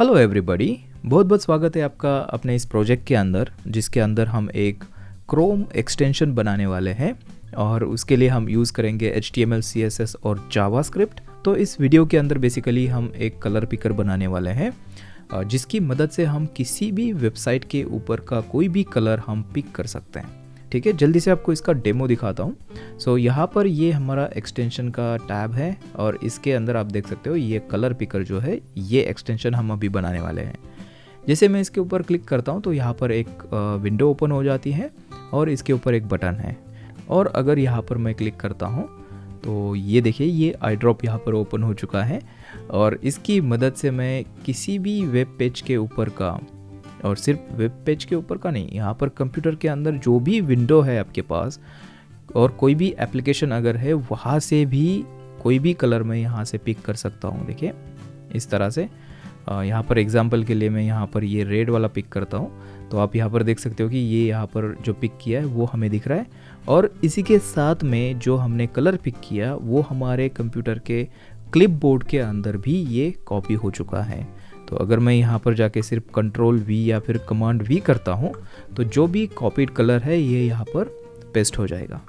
Hello everybody बहुत बहुत स्वागत है आपका अपने इस प्रोजेक्ट के अंदर, जिसके अंदर हम एक क्रोम एक्सटेंशन बनाने वाले हैं और उसके लिए हम यूज़ करेंगे H T M L C S S और जावा स्क्रिप्ट तो इस वीडियो के अंदर बेसिकली हम एक कलर पिकर बनाने वाले हैं जिसकी मदद से हम किसी भी वेबसाइट के ऊपर का कोई भी कलर हम पिक कर सकते हैं। ठीक है जल्दी से आपको इसका डेमो दिखाता हूँ। सो so, यहाँ पर ये हमारा एक्सटेंशन का टैब है और इसके अंदर आप देख सकते हो ये कलर पिकर जो है ये एक्सटेंशन हम अभी बनाने वाले हैं। जैसे मैं इसके ऊपर क्लिक करता हूँ तो यहाँ पर एक विंडो ओपन हो जाती है और इसके ऊपर एक बटन है। और अगर यहाँ पर मैं क्लिक करता हूँ तो ये देखिए ये आई ड्रॉप यहाँ पर ओपन हो चुका है और इसकी मदद से मैं किसी भी वेब पेज के ऊपर का और सिर्फ़ वेब पेज के ऊपर का नहीं, यहाँ पर कंप्यूटर के अंदर जो भी विंडो है आपके पास, और कोई भी एप्लीकेशन अगर है, वहाँ से भी कोई भी कलर मैं यहाँ से पिक कर सकता हूँ, देखिए। इस तरह से यहाँ पर एग्जांपल के लिए मैं यहाँ पर ये रेड वाला पिक करता हूँ। तो आप यहाँ पर देख सकते हो कि ये यहाँ पर जो पिक किया है, वो हमें दिख रहा है। और इसी के साथ में जो हमने कलर पिक किया, वो हमारे कंप्यूटर के क्लिप बोर्ड के अंदर भी ये कॉपी हो चुका है। तो अगर मैं यहाँ पर जाके सिर्फ़ कंट्रोल वी या फिर कमांड वी करता हूँ तो जो भी कॉपीड कलर है, ये यहाँ पर पेस्ट हो जाएगा।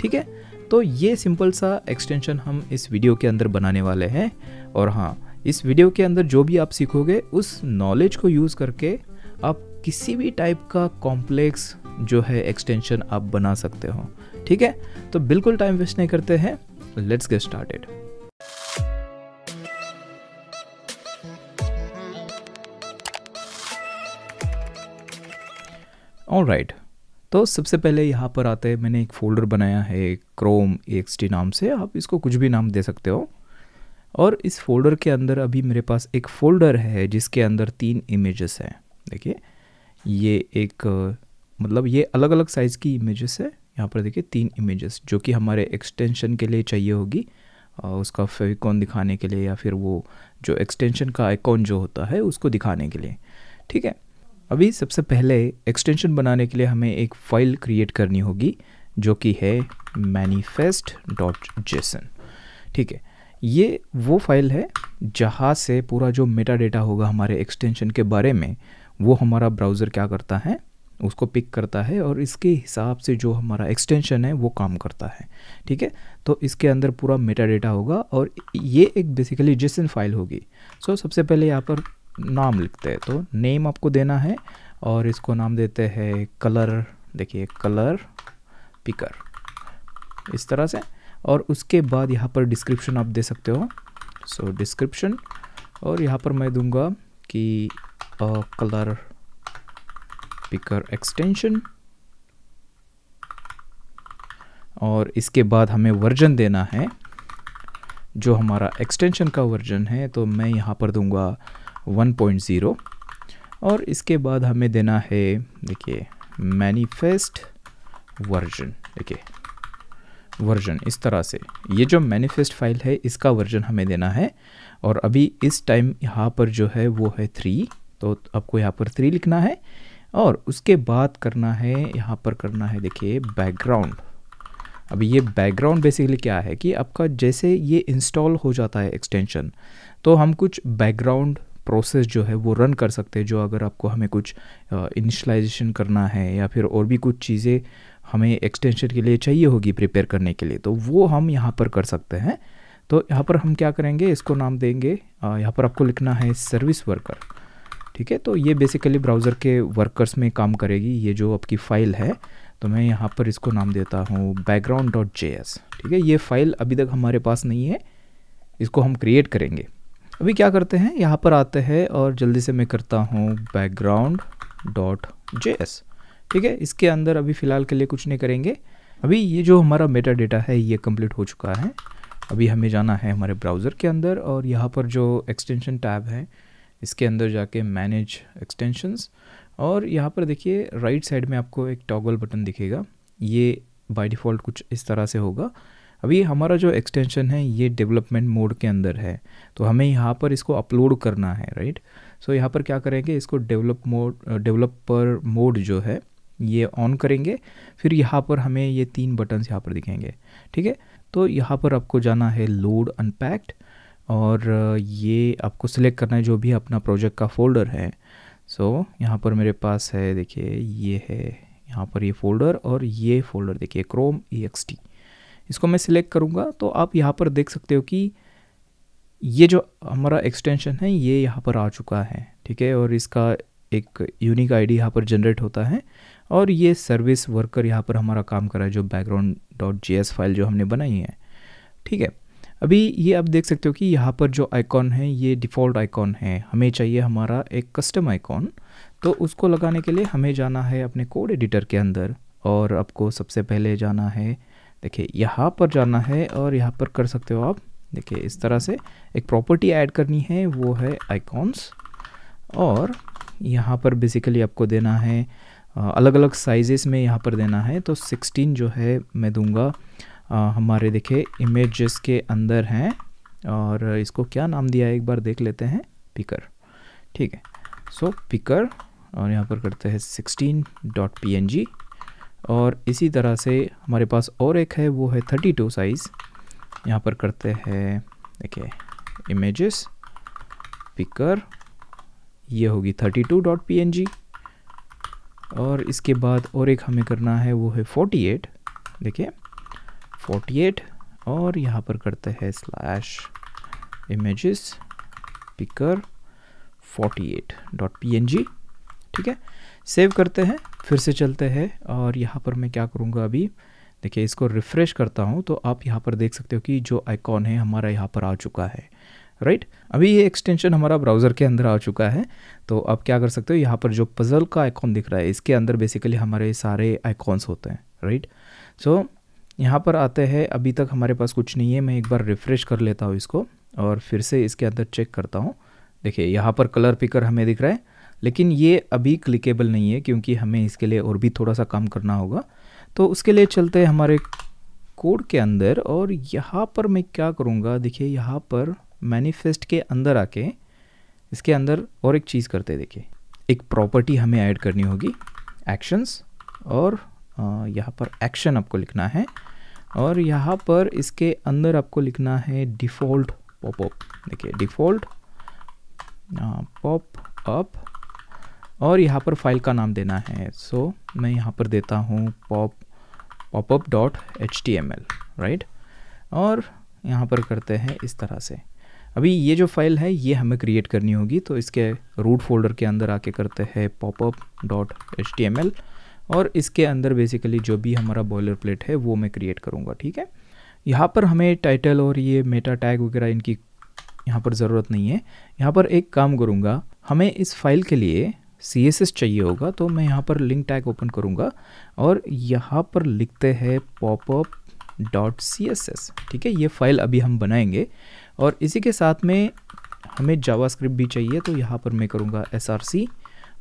ठीक है? तो ये सिंपल सा एक्सटेंशन हम इस वीडियो के अंदर बनाने वाले हैं। और हाँ इस वीडियो के अंदर जो भी आप सीखोगे, उस नॉलेज को यूज़ करके आप किसी भी टाइप का कॉम्प्लेक्स जो है एक्सटेंशन आप बना सकते हो। ठीक है? तो बिल्कुल टाइम वेस्ट नहीं करते हैं। Let's get started all right तो सबसे पहले यहाँ पर आते हैं, मैंने एक फ़ोल्डर बनाया है क्रोम एक्सटी नाम से, आप इसको कुछ भी नाम दे सकते हो। और इस फोल्डर के अंदर अभी मेरे पास एक फ़ोल्डर है, जिसके अंदर तीन इमेजेस हैं। देखिए, ये एक मतलब ये अलग अलग साइज़ की इमेजेस है। यहाँ पर देखिए, तीन इमेजेस जो कि हमारे एक्सटेंशन के लिए चाहिए होगी। उसका फेविकॉन दिखाने के लिए या फिर वो जो एक्सटेंशन का आइकॉन जो होता है, उसको दिखाने के लिए। ठीक है? अभी सबसे पहले एक्सटेंशन बनाने के लिए हमें एक फ़ाइल क्रिएट करनी होगी जो कि है मैनीफेस्ट डॉट जेसन ठीक है ये वो फ़ाइल है जहाँ से पूरा जो मेटा डेटा होगा हमारे एक्सटेंशन के बारे में वो हमारा ब्राउज़र क्या करता है उसको पिक करता है और इसके हिसाब से जो हमारा एक्सटेंशन है वो काम करता है। ठीक है तो इसके अंदर पूरा मेटा डेटा होगा और ये एक बेसिकली जेसन फ़ाइल होगी। सो so, सबसे पहले यहाँ पर नाम लिखते हैं। तो नेम आपको देना है और इसको नाम देते हैं कलर देखिए कलर पिकर इस तरह से। और उसके बाद यहाँ पर डिस्क्रिप्शन आप दे सकते हो। सो so, डिस्क्रिप्शन और यहाँ पर मैं दूँगा कि कलर पिकर एक्सटेंशन और इसके बाद हमें वर्जन देना है जो हमारा एक्सटेंशन का वर्जन है। तो मैं यहाँ पर दूँगा 1.0 और इसके बाद हमें देना है, देखिए मैनिफेस्ट वर्जन देखिए वर्जन इस तरह से। ये जो मैनिफेस्ट फ़ाइल है, इसका वर्जन हमें देना है और अभी इस टाइम यहाँ पर जो है, वो है थ्री तो आपको यहाँ पर थ्री लिखना है और उसके बाद करना है, यहाँ पर करना है, देखिए बैकग्राउंड अभी ये बैकग्राउंड बेसिकली क्या है कि आपका जैसे ये इंस्टॉल हो जाता है एक्सटेंशन तो हम कुछ बैकग्राउंड प्रोसेस जो है वो रन कर सकते हैं, जो अगर आपको हमें कुछ इनिशलाइजेशन करना है या फिर और भी कुछ चीज़ें हमें एक्सटेंशन के लिए चाहिए होगी प्रिपेयर करने के लिए तो वो हम यहाँ पर कर सकते हैं। तो यहाँ पर हम क्या करेंगे, इसको नाम देंगे यहाँ पर आपको लिखना है सर्विस वर्कर ठीक है? तो ये बेसिकली ब्राउज़र के वर्कर्स में काम करेगी, ये जो आपकी फ़ाइल है तो मैं यहाँ पर इसको नाम देता हूँ बैकग्राउंड डॉट जे एस ठीक है? ये फ़ाइल अभी तक हमारे पास नहीं है, इसको हम क्रिएट करेंगे। अभी क्या करते हैं? यहाँ पर आते हैं और जल्दी से मैं करता हूँ बैकग्राउंड डॉट जे ठीक है? इसके अंदर अभी फ़िलहाल के लिए कुछ नहीं करेंगे। अभी ये जो हमारा मेटा डेटा है, ये कंप्लीट हो चुका है। अभी हमें जाना है हमारे ब्राउज़र के अंदर और यहाँ पर जो एक्सटेंशन टैब है, इसके अंदर जाके मैनेज एक्सटेंशंस और यहाँ पर देखिए राइट साइड में आपको एक टॉगल बटन दिखेगा। ये बाय डिफ़ॉल्ट कुछ इस तरह से होगा। अभी हमारा जो एक्सटेंशन है ये डेवलपमेंट मोड के अंदर है तो हमें यहाँ पर इसको अपलोड करना है राइट सो यहाँ पर क्या करेंगे इसको डेवलप मोड डेवलपर मोड जो है ये ऑन करेंगे फिर यहाँ पर हमें ये तीन बटन्स यहाँ पर दिखेंगे ठीक है? तो यहाँ पर आपको जाना है लोड अनपैक्ड और ये आपको सिलेक्ट करना है जो भी अपना प्रोजेक्ट का फोल्डर है। सो so, यहाँ पर मेरे पास है देखिए ये है यहाँ पर ये फ़ोल्डर और ये फ़ोल्डर देखिए क्रोम ई इसको मैं सिलेक्ट करूँगा तो आप यहाँ पर देख सकते हो कि ये जो हमारा एक्सटेंशन है, ये यहाँ पर आ चुका है, ठीक है? और इसका एक यूनिक आईडी यहाँ पर जनरेट होता है और ये सर्विस वर्कर यहाँ पर हमारा काम कर रहा है, जो बैकग्राउंड डॉट जी फ़ाइल जो हमने बनाई है, ठीक है? अभी ये आप देख सकते हो कि यहाँ पर जो आइकॉन है, ये डिफ़ॉल्ट आइकॉन है। हमें चाहिए हमारा एक कस्टम आइकॉन तो उसको लगाने के लिए हमें जाना है अपने कोड एडिटर के अंदर और आपको सबसे पहले जाना है देखिए यहाँ पर जाना है और यहाँ पर कर सकते हो आप। देखिए इस तरह से एक प्रॉपर्टी ऐड करनी है वो है आइकॉन्स और यहाँ पर बेसिकली आपको देना है अलग अलग साइजेस में यहाँ पर देना है। तो 16 जो है मैं दूँगा। आ, हमारे देखे इमेजेस के अंदर हैं। और इसको क्या नाम दिया है? एक बार देख लेते हैं। पिकर ठीक है। सो so, पिकर और यहाँ पर करते हैं 16 डॉट पी और इसी तरह से हमारे पास और एक है, वो है 32 साइज़ यहाँ पर करते हैं, देखिए इमेजेस पिकर ये होगी 32 डॉट पी एन जी और इसके बाद और एक हमें करना है, वो है 48 देखिए 48 और यहाँ पर करते हैं slash images picker 48 dot P N G ठीक है सेव करते हैं। फिर से चलते हैं और यहाँ पर मैं क्या करूँगा अभी? देखिए इसको रिफ़्रेश करता हूँ तो आप यहाँ पर देख सकते हो कि जो आइकॉन है हमारा यहाँ पर आ चुका है राइट अभी ये एक्सटेंशन हमारा ब्राउज़र के अंदर आ चुका है तो आप क्या कर सकते हो यहाँ पर जो पज़ल का आइकॉन दिख रहा है इसके अंदर बेसिकली हमारे सारे आइकॉन्स होते हैं राइट सो so, यहाँ पर आते हैं अभी तक हमारे पास कुछ नहीं है मैं एक बार रिफ़्रेश कर लेता हूँ इसको और फिर से इसके अंदर चेक करता हूँ। देखिए यहाँ पर कलर पिकर हमें दिख रहा है लेकिन ये अभी क्लिकेबल नहीं है क्योंकि हमें इसके लिए और भी थोड़ा सा काम करना होगा। तो उसके लिए चलते हैं हमारे कोड के अंदर और यहाँ पर मैं क्या करूँगा? देखिए, यहाँ पर मैनिफेस्ट के अंदर आके इसके अंदर और एक चीज़ करते देखिए। एक प्रॉपर्टी हमें ऐड करनी होगी एक्शंस और यहाँ पर एक्शन आपको लिखना है। और यहाँ पर इसके अंदर आपको लिखना है डिफ़ॉल्ट पॉपअप देखिए डिफ़ॉल्ट पॉप अप और यहाँ पर फ़ाइल का नाम देना है। सो so, मैं यहाँ पर देता हूँ pop popup dot H T M L right और यहाँ पर करते हैं इस तरह से। अभी ये जो फ़ाइल है ये हमें क्रिएट करनी होगी तो इसके रूट फोल्डर के अंदर आके करते हैं popup dot H T M L और इसके अंदर बेसिकली जो भी हमारा बॉयलर प्लेट है वो मैं क्रिएट करूँगा ठीक है? यहाँ पर हमें टाइटल और ये मेटा टैग वगैरह इनकी यहाँ पर ज़रूरत नहीं है। यहाँ पर एक काम करूँगा हमें इस फ़ाइल के लिए सी एस एस चाहिए होगा तो मैं यहाँ पर लिंक टैग ओपन करूँगा और यहाँ पर लिखते हैं popup dot C S S ठीक है, ये फ़ाइल अभी हम बनाएँगे और इसी के साथ में हमें जावा स्क्रिप्ट भी चाहिए तो यहाँ पर मैं करूँगा एस आर सी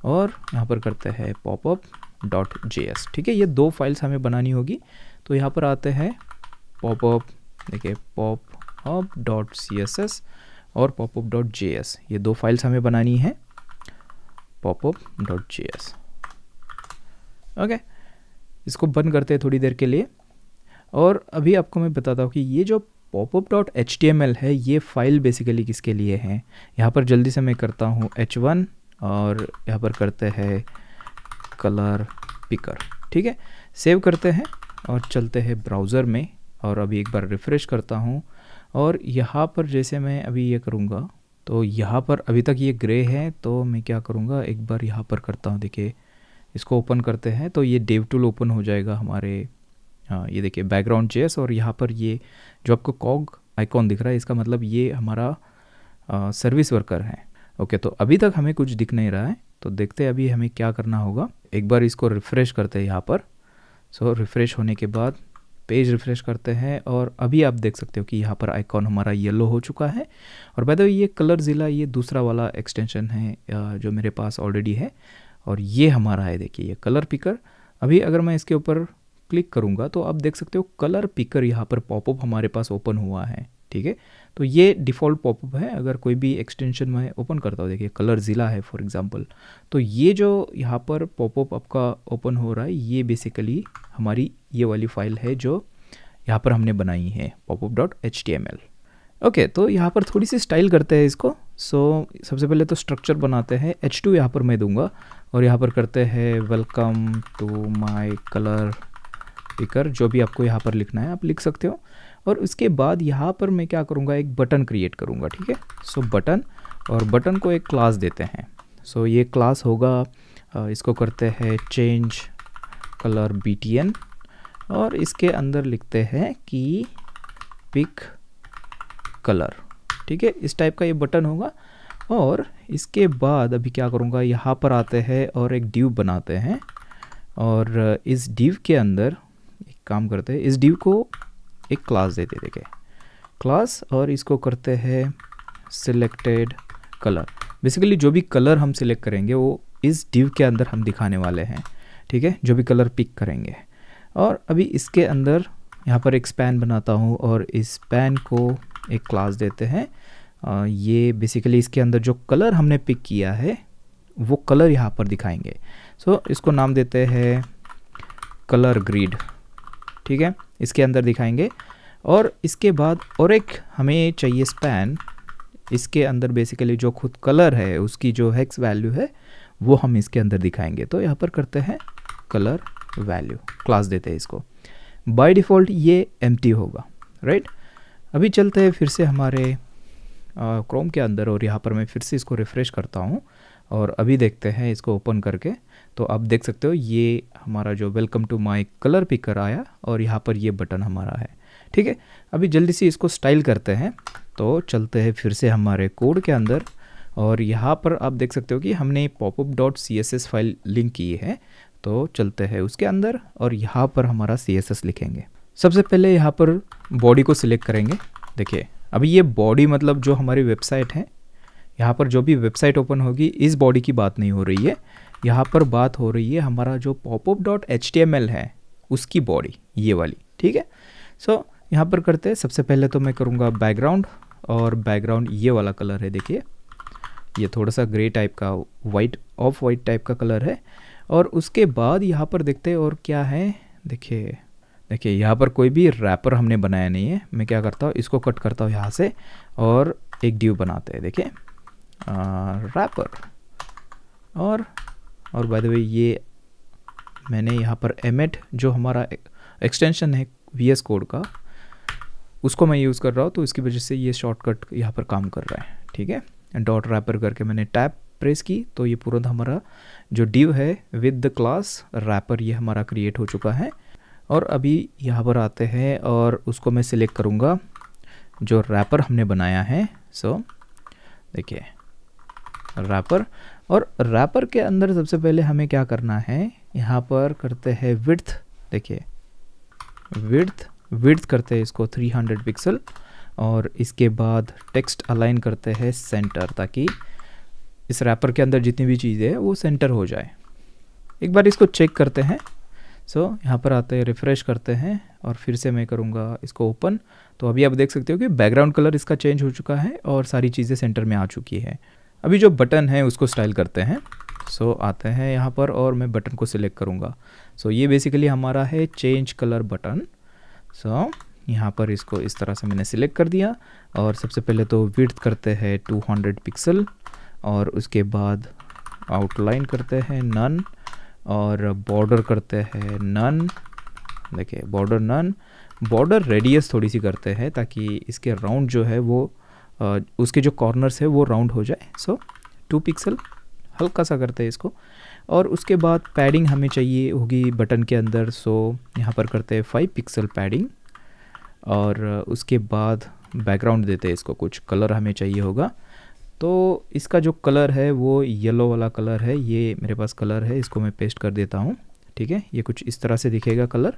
और यहाँ पर करते हैं पॉपअप डॉट जे एस ठीक है, ये दो फाइल्स हमें बनानी होगी तो यहाँ पर आते हैं पॉपअप देखिए pop up dot C S S और पॉपअप डॉट जे एस ये दो फाइल्स हमें बनानी है। popup.js ओके इसको बंद करते हैं थोड़ी देर के लिए। और अभी आपको मैं बताता हूँ कि ये जो popup.html है, ये फ़ाइल बेसिकली किसके लिए है? यहाँ पर जल्दी से मैं करता हूँ h1 और यहाँ पर करते हैं कलर पिकर ठीक है? सेव करते हैं और चलते हैं ब्राउज़र में। और अभी एक बार रिफ़्रेश करता हूँ। और यहाँ पर जैसे मैं अभी ये करूँगा तो यहाँ पर अभी तक ये ग्रे है तो मैं क्या करूँगा एक बार यहाँ पर करता हूँ देखिए इसको ओपन करते हैं तो ये डेव टूल ओपन हो जाएगा हमारे हाँ ये देखिए बैकग्राउंड चेस और यहाँ पर ये जो आपको कॉग आइकॉन दिख रहा है इसका मतलब ये हमारा आ, सर्विस वर्कर है। ओके तो अभी तक हमें कुछ दिख नहीं रहा है तो देखते हैं अभी हमें क्या करना होगा। एक बार इसको रिफ़्रेश करते हैं यहाँ पर। सो रिफ़्रेश होने के बाद पेज रिफ्रेश करते हैं और अभी आप देख सकते हो कि यहाँ पर आइकॉन हमारा येलो हो चुका है। और बाय द ये कलर ज़िला ये दूसरा वाला एक्सटेंशन है जो मेरे पास ऑलरेडी है। और ये हमारा है, देखिए, ये कलर पिकर अभी अगर मैं इसके ऊपर क्लिक करूँगा तो आप देख सकते हो कलर पिकर यहाँ पर पॉपअप हमारे पास ओपन हुआ है, ठीक है? तो ये डिफ़ॉल्ट पॉपअप है अगर कोई भी एक्सटेंशन में ओपन करता हूँ देखिए कलर ज़िला है फॉर एग्ज़ाम्पल तो ये जो यहाँ पर पॉपअप आपका ओपन हो रहा है ये बेसिकली हमारी ये वाली फ़ाइल है जो यहाँ पर हमने बनाई है popup dot H T M L okay तो यहाँ पर थोड़ी सी स्टाइल करते हैं इसको। सो so, सबसे पहले तो स्ट्रक्चर बनाते हैं। एच टू यहाँ पर मैं दूँगा और यहाँ पर करते हैं welcome to my colour picker जो भी आपको यहाँ पर लिखना है आप लिख सकते हो। और उसके बाद यहाँ पर मैं क्या करूँगा एक बटन क्रिएट करूँगा ठीक है? सो बटन और बटन को एक क्लास देते हैं। सो so, ये क्लास होगा इसको करते हैं चेंज कलर बीटीएन और इसके अंदर लिखते हैं कि पिक कलर ठीक है? इस टाइप का ये बटन होगा और इसके बाद अभी क्या करूँगा यहाँ पर आते हैं और एक ड्यू बनाते हैं और इस ड्यू के अंदर एक काम करते हैं इस ड्यू को एक क्लास दे देते देखे क्लास और इसको करते हैं सिलेक्टेड कलर बेसिकली जो भी कलर हम सिलेक्ट करेंगे वो इस डिव के अंदर हम दिखाने वाले हैं ठीक है? जो भी कलर पिक करेंगे। और अभी इसके अंदर यहाँ पर एक स्पैन बनाता हूँ और इस पैन को एक क्लास देते हैं। ये बेसिकली इसके अंदर जो कलर हमने पिक किया है वो कलर यहाँ पर दिखाएँगे। सो so, इसको नाम देते हैं कलर ग्रीड ठीक है? इसके अंदर दिखाएँगे। और इसके बाद और एक हमें चाहिए स्पैन इसके अंदर बेसिकली जो खुद कलर है, उसकी जो हेक्स वैल्यू है, वो हम इसके अंदर दिखाएँगे। तो यहाँ पर करते हैं कलर वैल्यू क्लास देते हैं इसको। बाय डिफ़ॉल्ट ये एम होगा राइट अभी चलते हैं फिर से हमारे क्रोम के अंदर और यहाँ पर मैं फिर से इसको रिफ़्रेश करता हूँ। और अभी देखते हैं इसको ओपन करके। तो आप देख सकते हो, ये हमारा जो welcome to my colour picker आया और यहाँ पर ये बटन हमारा है। ठीक है? अभी जल्दी से इसको स्टाइल करते हैं। तो चलते हैं फिर से हमारे कोड के अंदर और यहाँ पर आप देख सकते हो कि हमने popup dot C S S file link की है। तो चलते हैं उसके अंदर और यहाँ पर हमारा सी एस एस लिखेंगे। सबसे पहले यहाँ पर बॉडी को सिलेक्ट करेंगे। देखिए, अभी ये बॉडी मतलब जो हमारी वेबसाइट है, यहाँ पर जो भी वेबसाइट ओपन होगी, इस बॉडी की बात नहीं हो रही है। यहाँ पर बात हो रही है हमारा जो पॉपअप डॉट एच है उसकी बॉडी ये वाली ठीक है? सो so, यहाँ पर करते हैं सबसे पहले तो मैं करूँगा बैकग्राउंड और बैकग्राउंड ये वाला कलर है देखिए। ये थोड़ा सा ग्रे टाइप का वाइट ऑफ़ वाइट टाइप का कलर है। और उसके बाद यहाँ पर देखते हैं और क्या है? देखिए देखिए यहाँ पर कोई भी रैपर हमने बनाया नहीं है। मैं क्या करता हूँ इसको कट करता हूँ यहाँ से और एक ड्यू बनाते हैं देखिए। रैपर और और बाय द वे ये मैंने यहाँ पर एमेट जो हमारा एक्सटेंशन है वी एस कोड का, उसको मैं यूज़ कर रहा हूँ तो इसकी वजह से ये शॉर्टकट यहाँ पर काम कर रहा है, ठीक है? डॉट रैपर करके मैंने टैप प्रेस की तो ये पूरा हमारा जो डिव है विद द क्लास रैपर ये हमारा क्रिएट हो चुका है। और अभी यहाँ पर आते हैं और उसको मैं सिलेक्ट करूँगा, जो रैपर हमने बनाया है। सो देखिए रैपर और रैपर के अंदर सबसे पहले हमें क्या करना है? यहाँ पर करते हैं विड्थ देखिए विड्थ विड्थ करते हैं इसको 300 पिक्सल और इसके बाद टेक्स्ट अलाइन करते हैं सेंटर ताकि इस रैपर के अंदर जितनी भी चीज़ें हैं वो सेंटर हो जाए। एक बार इसको चेक करते हैं। सो so, यहाँ पर आते हैं रिफ़्रेश करते हैं और फिर से मैं करूँगा इसको ओपन तो अभी आप देख सकते हो कि बैकग्राउंड कलर इसका चेंज हो चुका है और सारी चीज़ें सेंटर में आ चुकी है। अभी जो बटन है उसको स्टाइल करते हैं। सो so, आते हैं यहाँ पर और मैं बटन को सिलेक्ट करूँगा। सो so, ये बेसिकली हमारा है चेंज कलर बटन सो यहाँ पर इसको इस तरह से मैंने सिलेक्ट कर दिया। और सबसे पहले तो विड्थ करते हैं 200 पिक्सल और उसके बाद आउटलाइन करते हैं नन और बॉर्डर करते हैं नन देखिए बॉर्डर नन बॉर्डर रेडियस थोड़ी सी करते हैं ताकि इसके राउंड जो है वो उसके जो कॉर्नर्स है, वो राउंड हो जाए। सो टू पिक्सल हल्का सा करते हैं इसको। और उसके बाद पैडिंग हमें चाहिए होगी बटन के अंदर। सो यहाँ पर करते हैं फाइव पिक्सल पैडिंग और उसके बाद बैकग्राउंड देते हैं इसको कुछ। कलर हमें चाहिए होगा। तो इसका जो कलर है, वो येलो वाला कलर है। ये मेरे पास कलर है, इसको मैं पेस्ट कर देता हूँ। ठीक है? ये कुछ इस तरह से दिखेगा कलर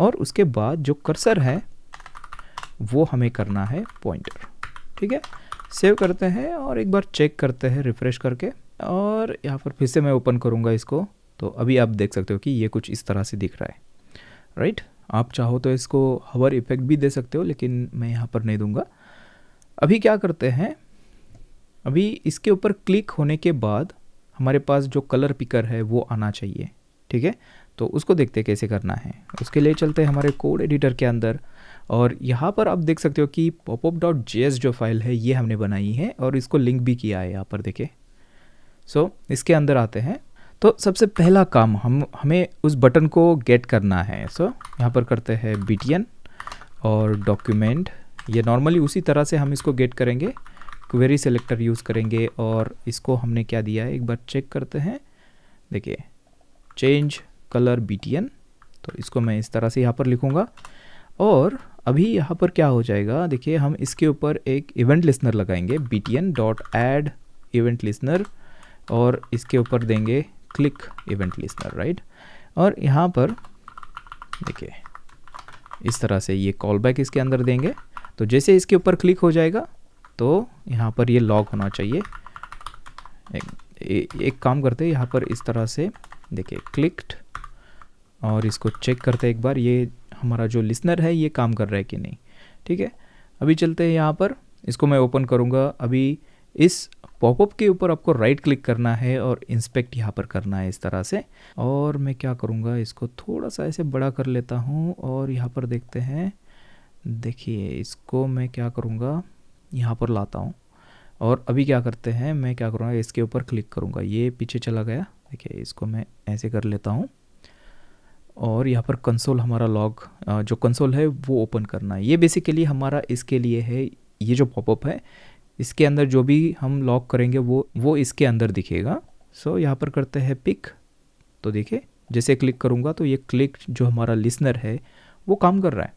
और उसके बाद जो कर्सर है, वो हमें करना है पॉइंटर ठीक है? सेव करते हैं और एक बार चेक करते हैं रिफ़्रेश करके। और यहाँ पर फिर से मैं ओपन करूँगा इसको। तो अभी आप देख सकते हो कि ये कुछ इस तरह से दिख रहा है। राइट आप चाहो तो इसको हवर इफ़ेक्ट भी दे सकते हो, लेकिन मैं यहाँ पर नहीं दूँगा। अभी क्या करते हैं? अभी इसके ऊपर क्लिक होने के बाद हमारे पास जो कलर पिकर है, वो आना चाहिए। ठीक है? तो उसको देखते कैसे करना है। उसके लिए चलते हैं हमारे कोड एडिटर के अंदर। और यहाँ पर आप देख सकते हो कि पॉपअप डॉट जे जो फ़ाइल है ये हमने बनाई है और इसको लिंक भी किया है यहाँ पर देखे सो so, इसके अंदर आते हैं। तो सबसे पहला काम हम हमें उस बटन को गेट करना है। सो so, यहाँ पर करते हैं बीटीएन और डॉक्यूमेंट ये नॉर्मली उसी तरह से हम इसको गेट करेंगे। क्वेरी सेलेक्टर यूज़ करेंगे और इसको हमने क्या दिया है? एक बार चेक करते हैं। देखिए चेंज कलर बी तो इसको मैं इस तरह से यहाँ पर लिखूँगा। और अभी यहाँ पर क्या हो जाएगा? देखिए हम इसके ऊपर एक इवेंट लिसनर लगाएँगे B T N dot add event listener और इसके ऊपर देंगे क्लिक इवेंट लिसनर राइट और यहाँ पर देखिए इस तरह से ये कॉल बैक इसके अंदर देंगे। तो जैसे इसके ऊपर क्लिक हो जाएगा तो यहाँ पर ये लॉग होना चाहिए। एक, ए, एक काम करते हैं यहाँ पर इस तरह से देखिए क्लिक्ड और इसको चेक करते एक बार। ये हमारा जो लिसनर है, ये काम कर रहा है कि नहीं। ठीक है? अभी चलते हैं यहाँ पर। इसको मैं ओपन करूँगा। अभी इस पॉपअप के ऊपर आपको राइट क्लिक करना है और इंस्पेक्ट यहाँ पर करना है इस तरह से। और मैं क्या करूँगा? इसको थोड़ा सा ऐसे बड़ा कर लेता हूँ और यहाँ पर देखते हैं। देखिए, इसको मैं क्या करूँगा? यहाँ पर लाता हूँ। और अभी क्या करते हैं? मैं क्या करूँगा? इसके ऊपर क्लिक करूँगा। ये पीछे चला गया। देखिए, इसको मैं ऐसे कर लेता हूँ। और यहाँ पर कंसोल हमारा लॉग जो कंसोल है वो ओपन करना है। ये बेसिकली हमारा इसके लिए है ये जो पॉपअप है इसके अंदर जो भी हम लॉक करेंगे वो वो इसके अंदर दिखेगा। सो so, यहाँ पर करते हैं पिक तो देखिए जैसे क्लिक करूँगा तो ये क्लिक जो हमारा लिसनर है वो काम कर रहा है।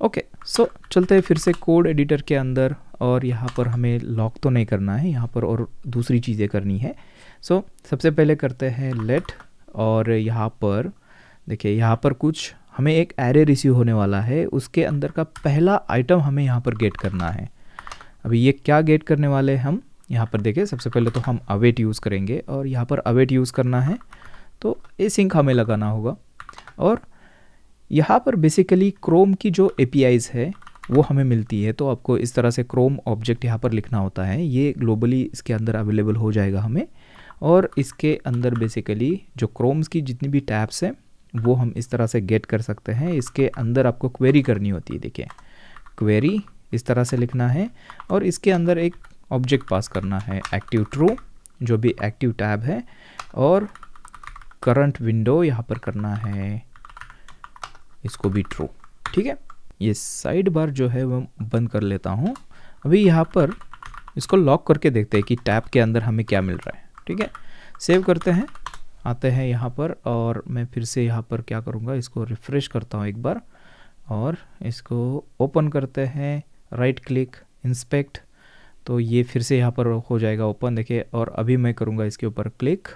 ओके okay, सो so, चलते हैं फिर से कोड एडिटर के अंदर और यहाँ पर हमें लॉक तो नहीं करना है यहाँ पर और दूसरी चीज़ें करनी है। सो so, सबसे पहले करते हैं लेट और यहाँ पर देखिए, यहाँ पर कुछ हमें एक एरे रिसीव होने वाला है। उसके अंदर का पहला आइटम हमें यहाँ पर गेट करना है। अभी ये क्या गेट करने वाले हैं हम? यहाँ पर देखिए, सबसे पहले तो हम अवेट यूज़ करेंगे और यहाँ पर अवेट यूज़ करना है। तो ए सिंक हमें लगाना होगा। और यहाँ पर बेसिकली क्रोम की जो ए है, वो हमें मिलती है। तो आपको इस तरह से क्रोम ऑब्जेक्ट यहाँ पर लिखना होता है। ये ग्लोबली इसके अंदर अवेलेबल हो जाएगा हमें। और इसके अंदर बेसिकली जो क्रोम्स की जितनी भी टैब्स हैं वो हम इस तरह से गेट कर सकते हैं। इसके अंदर आपको क्वेरी करनी होती है, देखिए। क्वेरी इस तरह से लिखना है और इसके अंदर एक ऑब्जेक्ट पास करना है एक्टिव ट्रू जो भी एक्टिव टैब है, और करंट विंडो यहाँ पर करना है। इसको भी ट्रू ठीक है? ये साइड बार जो है वो बंद कर लेता हूँ। अभी यहाँ पर इसको लॉक करके देखते हैं कि टैब के अंदर हमें क्या मिल रहा है, ठीक है? सेव करते हैं। आते हैं यहाँ पर और मैं फिर से यहाँ पर क्या करूँगा इसको रिफ़्रेश करता हूँ एक बार और इसको ओपन करते हैं राइट क्लिक इंस्पेक्ट तो ये फिर से यहाँ पर हो जाएगा ओपन देखिए और अभी मैं करूँगा इसके ऊपर क्लिक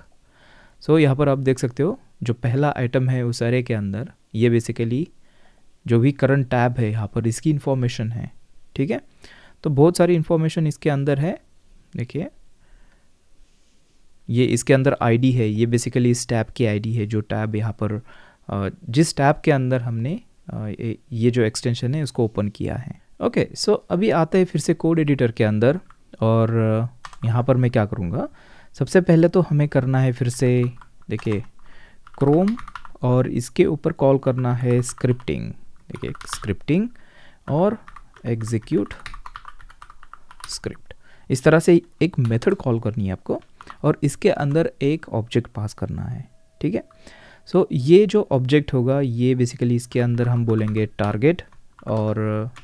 सो so, यहाँ पर आप देख सकते हो जो पहला आइटम है उस एरे के अंदर ये बेसिकली जो भी करंट टैब है यहाँ पर इसकी इन्फॉर्मेशन है ठीक है? तो बहुत सारी इन्फॉर्मेशन इसके अंदर है देखिए ये इसके अंदर आईडी है, ये बेसिकली इस टैब की आईडी है, जो टैब यहाँ पर जिस टैब के अंदर हमने ये जो एक्सटेंशन है उसको ओपन किया है। ओके सो अभी आते हैं फिर से कोड एडिटर के अंदर और यहाँ पर मैं क्या करूँगा? सबसे पहले तो हमें करना है फिर से, देखिए क्रोम और इसके ऊपर कॉल करना है स्क्रिप्टिंग देखिए स्क्रिप्टिंग और एग्जीक्यूट स्क्रिप्ट इस तरह से एक मेथड कॉल करनी है आपको। और इसके अंदर एक ऑब्जेक्ट पास करना है, ठीक है? सो ये जो ऑब्जेक्ट होगा, ये बेसिकली इसके अंदर हम बोलेंगे टारगेट और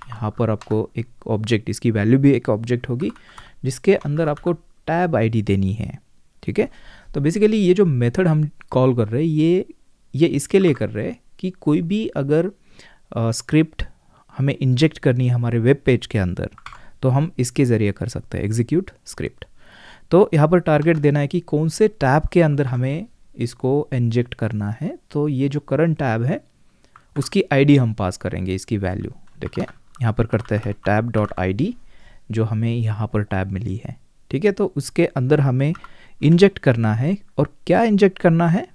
यहाँ पर आपको एक ऑब्जेक्ट इसकी वैल्यू भी एक ऑब्जेक्ट होगी, जिसके अंदर आपको टैब आईडी देनी है, ठीक है? तो बेसिकली ये जो मेथड हम कॉल कर रहे हैं, ये ये इसके लिए कर रहे हैं कि कोई भी अगर स्क्रिप्ट हमें इंजेक्ट करनी है हमारे वेब पेज के अंदर तो हम इसके ज़रिए कर सकते हैं एग्जीक्यूट स्क्रिप्ट तो यहाँ पर टारगेट देना है कि कौन से टैब के अंदर हमें इसको इंजेक्ट करना है। तो ये जो करंट टैब है, उसकी आईडी हम पास करेंगे इसकी वैल्यू देखिए, यहाँ पर करते हैं टैब डॉट आईडी जो हमें यहाँ पर टैब मिली है। ठीक है तो उसके अंदर हमें इंजेक्ट करना है। और क्या इंजेक्ट करना है?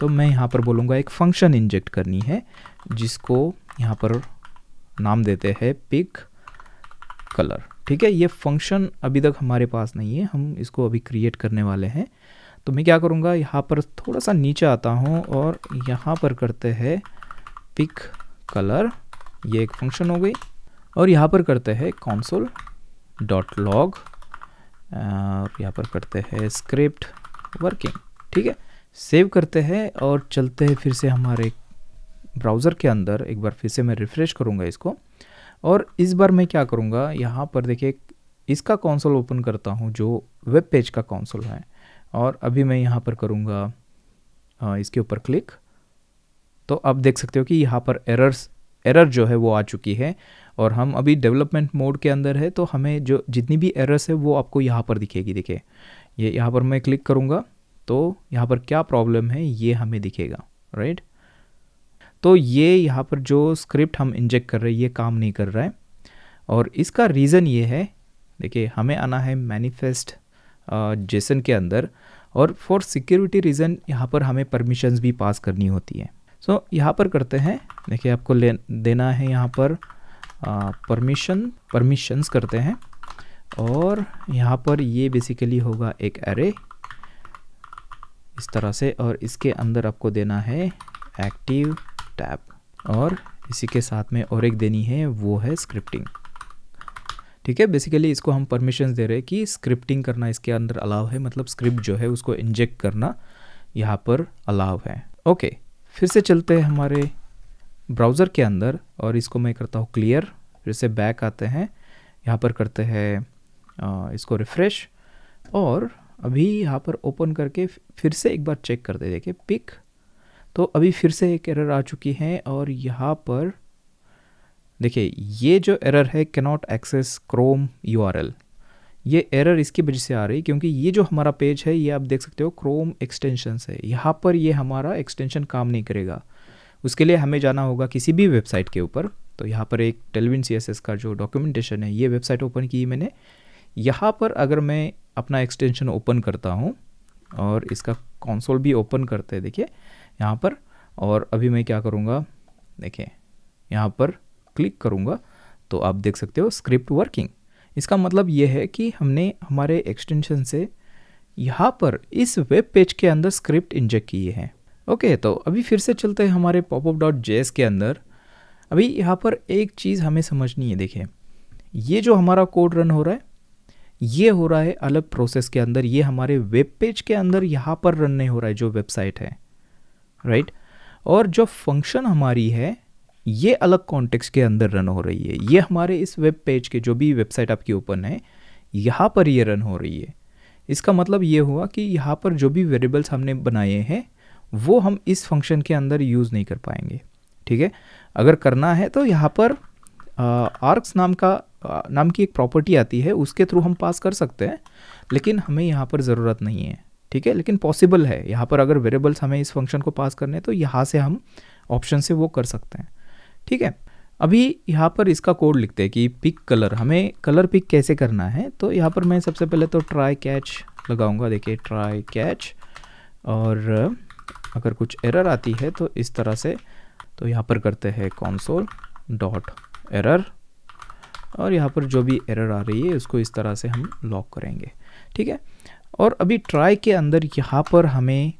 तो मैं यहाँ पर बोलूँगा एक फ़ंक्शन इंजेक्ट करनी है, जिसको यहाँ पर नाम देते हैं पिक कलर ठीक है, ये फ़ंक्शन अभी तक हमारे पास नहीं है, हम इसको अभी क्रिएट करने वाले हैं। तो मैं क्या करूँगा, यहाँ पर थोड़ा सा नीचे आता हूँ और यहाँ पर करते हैं पिक कलर ये एक फ़ंक्शन हो गई। और यहाँ पर करते हैं कॉन्सोल डॉट लॉग और यहाँ पर करते हैं स्क्रिप्ट वर्किंग ठीक है। सेव करते हैं और चलते हैं फिर से हमारे ब्राउज़र के अंदर। एक बार फिर से मैं रिफ़्रेश करूँगा इसको। और इस बार मैं क्या करूँगा, यहाँ पर देखिए, इसका कौंसोल ओपन करता हूँ, जो वेब पेज का कौंसोल है। और अभी मैं यहाँ पर करूँगा इसके ऊपर क्लिक तो आप देख सकते हो कि यहाँ पर एरर्स एरर जो है वो आ चुकी है। और हम अभी डेवलपमेंट मोड के अंदर है तो हमें जो जितनी भी एरर्स है, वो आपको यहाँ पर दिखेगी, देखिए। ये यहाँ पर मैं क्लिक करूँगा तो यहाँ पर क्या प्रॉब्लम है, ये हमें दिखेगा राइट तो ये यहाँ पर जो स्क्रिप्ट हम इंजेक्ट कर रहे हैं ये काम नहीं कर रहा है। और इसका रीज़न ये है देखिए हमें आना है मैनिफेस्ट जेसन के अंदर और फॉर सिक्योरिटी रीज़न यहाँ पर हमें परमिशंस भी पास करनी होती है। सो so, यहाँ पर करते हैं देखिए आपको ले देना है यहाँ पर परमिशन परमिशंस करते हैं और यहाँ पर ये बेसिकली होगा एक एरे इस तरह से और इसके अंदर आपको देना है एक्टिव टैब। और इसी के साथ में और एक देनी है, वो है स्क्रिप्टिंग ठीक है बेसिकली इसको हम परमिशन दे रहे हैं कि स्क्रिप्टिंग करना इसके अंदर अलाव है मतलब स्क्रिप्ट जो है उसको इंजेक्ट करना यहाँ पर अलाव है। ओके फिर से चलते हैं हमारे ब्राउज़र के अंदर और इसको मैं करता हूँ क्लियर फिर से बैक आते हैं। यहाँ पर करते हैं इसको रिफ़्रेश और अभी यहाँ पर ओपन करके फिर से एक बार चेक करते देखिए पिक तो अभी फिर से एक एरर आ चुकी है और यहाँ पर, देखिए, ये जो एरर है कैनॉट एक्सेस क्रोम यूआरएल ये एरर इसकी वजह से आ रही क्योंकि ये जो हमारा पेज है, ये आप देख सकते हो क्रोम एक्सटेंशन है। यहाँ पर ये हमारा एक्सटेंशन काम नहीं करेगा। उसके लिए हमें जाना होगा किसी भी वेबसाइट के ऊपर। तो यहाँ पर एक टेलविन सी का जो डॉक्यूमेंटेशन है, ये वेबसाइट ओपन की मैंने। यहाँ पर अगर मैं अपना एक्सटेंशन ओपन करता हूँ और इसका कॉन्सोल भी ओपन करते हैं, देखिए यहाँ पर, और अभी मैं क्या करूँगा, देखिए, यहाँ पर क्लिक करूँगा तो आप देख सकते हो स्क्रिप्ट वर्किंग इसका मतलब ये है कि हमने हमारे एक्सटेंशन से यहाँ पर इस वेब पेज के अंदर स्क्रिप्ट इंजेक्ट किए हैं। ओके तो अभी फिर से चलते हैं हमारे पॉपअप डॉट जे के अंदर। अभी यहाँ पर एक चीज़ हमें समझनी है, देखिए, ये जो हमारा कोड रन हो रहा है, ये हो रहा है अलग प्रोसेस के अंदर, ये हमारे वेब पेज के अंदर यहाँ पर रन नहीं हो रहा है जो वेबसाइट है। राइट और जो फ़ंक्शन हमारी है ये अलग कॉन्टेक्स्ट के अंदर रन हो रही है। ये हमारे इस वेब पेज के जो भी वेबसाइट आपकी ओपन है यहाँ पर ये रन हो रही है। इसका मतलब ये हुआ कि यहाँ पर जो भी वेरिएबल्स हमने बनाए हैं वो हम इस फ़ंक्शन के अंदर यूज़ नहीं कर पाएँगे ठीक है? अगर करना है तो यहाँ पर आर्क्स नाम का आ, नाम की एक प्रॉपर्टी आती है उसके थ्रू हम पास कर सकते हैं लेकिन हमें यहाँ पर ज़रूरत नहीं है। ठीक है, लेकिन पॉसिबल है। यहाँ पर अगर वेरिएबल्स हमें इस फ़ंक्शन को पास करने तो यहाँ से हम ऑप्शन से वो कर सकते हैं। ठीक है? अभी यहाँ पर इसका कोड लिखते हैं कि पिक कलर हमें कलर पिक कैसे करना है तो यहाँ पर मैं सबसे पहले तो ट्राई कैच लगाऊँगा। देखिए ट्राई कैच और अगर कुछ एरर आती है तो इस तरह से तो यहाँ पर करते हैं कॉन्सोल डॉट एरर और यहाँ पर जो भी एरर आ रही है, उसको इस तरह से हम लॉक करेंगे। ठीक है? और अभी ट्राई के अंदर यहाँ पर हमें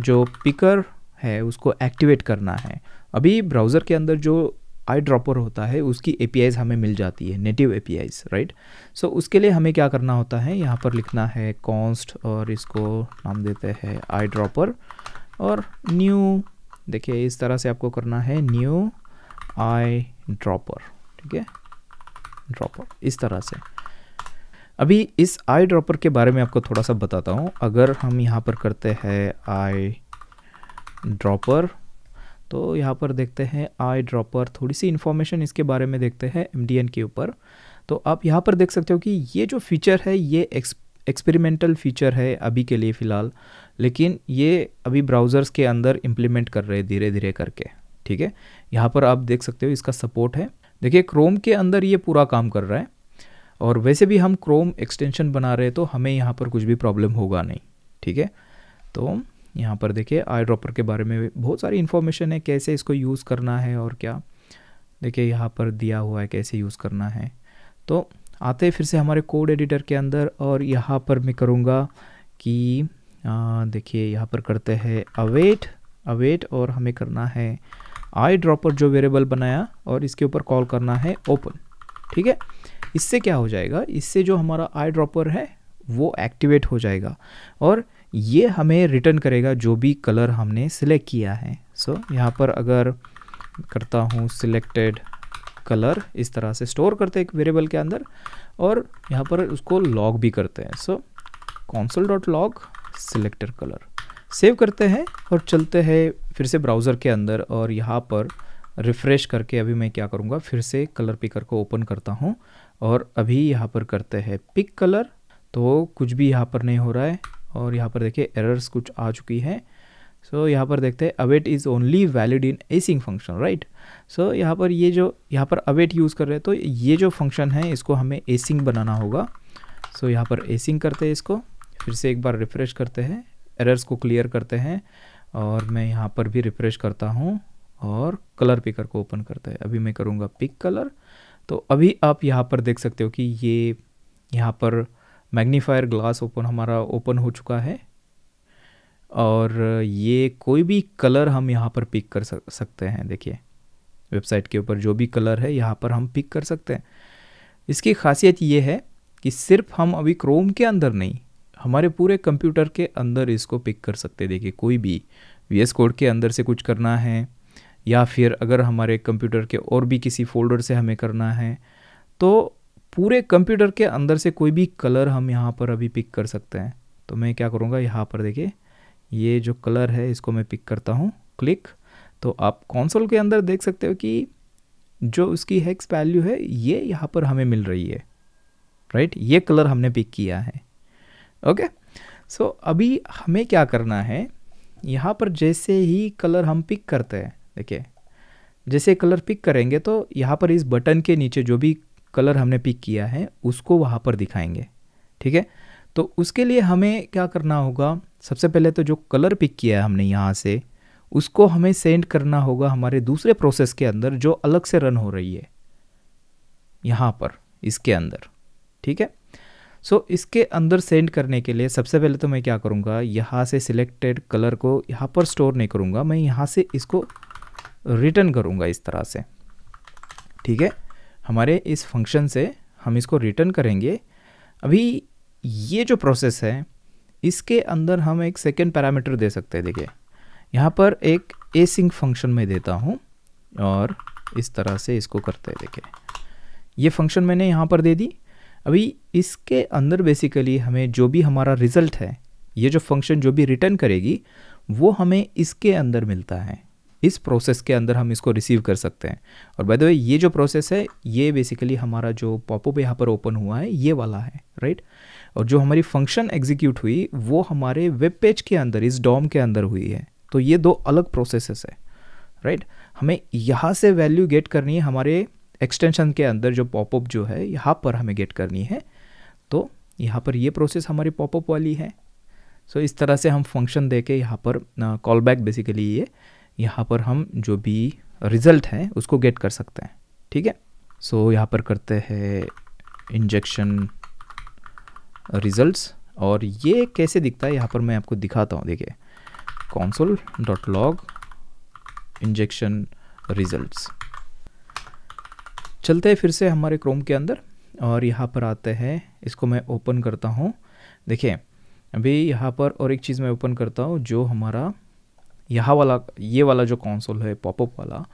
जो पिकर है, उसको एक्टिवेट करना है। अभी ब्राउज़र के अंदर जो आई ड्रॉपर होता है, उसकी ए हमें मिल जाती है नेटिव ए राइट सो उसके लिए हमें क्या करना होता है? यहाँ पर लिखना है कॉन्स्ट और इसको नाम देते हैं आई ड्रॉपर और न्यू देखिए इस तरह से आपको करना है न्यू आई ड्रॉपर ठीक है? ड्रॉपर इस तरह से। अभी इस आई ड्रॉपर के बारे में आपको थोड़ा सा बताता हूँ। अगर हम यहाँ पर करते हैं आई ड्रॉपर तो यहाँ पर देखते हैं आई ड्रॉपर थोड़ी सी इन्फॉर्मेशन इसके बारे में देखते हैं एमडीएन के ऊपर। तो आप यहाँ पर देख सकते हो कि ये जो फीचर है, ये एक्सपेरिमेंटल फीचर है अभी के लिए फ़िलहाल। लेकिन ये अभी ब्राउज़र्स के अंदर इम्प्लीमेंट कर रहे हैं धीरे धीरे करके, ठीक है? यहाँ पर आप देख सकते हो इसका सपोर्ट है। देखिए क्रोम के अंदर ये पूरा काम कर रहा है। और वैसे भी हम क्रोम एक्सटेंशन बना रहे तो हमें यहाँ पर कुछ भी प्रॉब्लम होगा नहीं, ठीक है? तो यहाँ पर देखिए आई ड्रॉपर के बारे में बहुत सारी इन्फॉर्मेशन है, कैसे इसको यूज़ करना है और क्या। देखिए, यहाँ पर दिया हुआ है कैसे यूज़ करना है। तो आते फिर से हमारे कोड एडिटर के अंदर, और यहाँ पर मैं करूँगा कि देखिए, यहाँ पर करते हैं अवेट अवेट और हमें करना है आई ड्रॉपर जो वेरिएबल बनाया, और इसके ऊपर कॉल करना है ओपन ठीक है? इससे क्या हो जाएगा? इससे जो हमारा आई ड्रॉपर है वो एक्टिवेट हो जाएगा। और ये हमें रिटर्न करेगा जो भी कलर हमने सिलेक्ट किया है। सो so, यहाँ पर अगर करता हूँ सिलेक्टेड कलर इस तरह से स्टोर करते हैं एक वेरिएबल के अंदर और यहाँ पर उसको लॉग भी करते हैं। So console dot log selected colour save करते हैं और चलते हैं फिर से ब्राउज़र के अंदर और यहाँ पर रिफ़्रेश करके अभी मैं क्या करूँगा? फिर से कलर पिकर को ओपन करता हूँ। और अभी यहाँ पर करते हैं पिक कलर तो कुछ भी यहाँ पर नहीं हो रहा है और यहाँ पर देखिए एरर्स कुछ आ चुकी है। सो so, यहाँ पर देखते हैं await is only valid in async function right so यहाँ पर ये जो यहाँ पर अवेट यूज़ कर रहे हैं तो ये जो फ़ंक्शन है इसको हमें एसिंग बनाना होगा। सो so, यहाँ पर एसिंग करते हैं इसको फिर से एक बार रिफ़्रेश करते हैं एरर्स को क्लियर करते हैं और मैं यहाँ पर भी रिफ़्रेश करता हूँ और कलर पिकर को ओपन करते हैं। अभी मैं करूँगा पिक कलर तो अभी आप यहाँ पर देख सकते हो कि ये यहाँ पर मैग्नीफायर ग्लास ओपन हमारा ओपन हो चुका है। और ये कोई भी कलर हम यहाँ पर पिक कर सकते हैं, देखिए। वेबसाइट के ऊपर जो भी कलर है, यहाँ पर हम पिक कर सकते हैं। इसकी खासियत ये है कि सिर्फ़ हम अभी क्रोम के अंदर नहीं, हमारे पूरे कंप्यूटर के अंदर इसको पिक कर सकते देखिए, कोई भी वीएस कोड के अंदर से कुछ करना है या फिर अगर हमारे कंप्यूटर के और भी किसी फोल्डर से हमें करना है तो पूरे कंप्यूटर के अंदर से कोई भी कलर हम यहाँ पर अभी पिक कर सकते हैं। तो मैं क्या करूँगा यहाँ पर देखिए ये जो कलर है इसको मैं पिक करता हूँ क्लिक तो आप कॉन्सोल के अंदर देख सकते हो कि जो उसकी हेक्स वैल्यू है ये यहाँ पर हमें मिल रही है राइट ये कलर हमने पिक किया है ओके सो so, अभी हमें क्या करना है यहाँ पर जैसे ही कलर हम पिक करते हैं देखिए जैसे कलर पिक करेंगे तो यहाँ पर इस बटन के नीचे जो भी कलर हमने पिक किया है उसको वहाँ पर दिखाएँगे ठीक है? तो उसके लिए हमें क्या करना होगा सबसे पहले तो जो कलर पिक किया है हमने यहाँ से उसको हमें सेंड करना होगा हमारे दूसरे प्रोसेस के अंदर जो अलग से रन हो रही है यहाँ पर इसके अंदर ठीक है? सो so, इसके अंदर सेंड करने के लिए सबसे पहले तो मैं क्या करूँगा यहाँ से सिलेक्टेड कलर को यहाँ पर स्टोर नहीं करूँगा मैं यहाँ से इसको रिटर्न करूँगा इस तरह से। ठीक है? हमारे इस फ़ंक्शन से हम इसको रिटर्न करेंगे। अभी ये जो प्रोसेस है, इसके अंदर हम एक सेकेंड पैरामीटर दे सकते हैं, देखिए। यहाँ पर एक ए फ़ंक्शन में देता हूँ और इस तरह से इसको करते हैं, देखिए। ये फ़ंक्शन मैंने यहाँ पर दे दी। अभी इसके अंदर बेसिकली हमें जो भी हमारा रिज़ल्ट है, ये जो फ़ंक्शन जो भी रिटर्न करेगी, वो हमें इसके अंदर मिलता है। इस प्रोसेस के अंदर हम इसको रिसीव कर सकते हैं। और बाय द वे ये जो प्रोसेस है ये बेसिकली हमारा जो पॉपअप यहाँ पर ओपन हुआ है ये वाला है राइट और जो हमारी फ़ंक्शन एग्जीक्यूट हुई वो हमारे वेब पेज के अंदर इस डॉम के अंदर हुई है। तो ये दो अलग प्रोसेसेस है राइट हमें यहाँ से वैल्यू गेट करनी है हमारे एक्सटेंशन के अंदर जो पॉपअप जो है यहाँ पर हमें गेट करनी है। तो यहाँ पर ये प्रोसेस हमारी पॉपअप वाली है। सो so, इस तरह से हम फ़ंक्शन दे के यहाँ पर कॉल बैक बेसिकली ये यहाँ पर हम जो भी रिज़ल्ट है उसको गेट कर सकते हैं। ठीक है? सो so, यहाँ पर करते हैं इंजेक्शन रिज़ल्ट्स और ये कैसे दिखता है यहाँ पर मैं आपको दिखाता हूँ। देखिए console dot log injection results चलते हैं फिर से हमारे क्रोम के अंदर और यहाँ पर आते हैं। इसको मैं ओपन करता हूँ। देखिए अभी यहाँ पर और एक चीज़ मैं ओपन करता हूँ जो हमारा यहाँ वाला ये वाला जो कॉन्सोल है पॉपअप वाला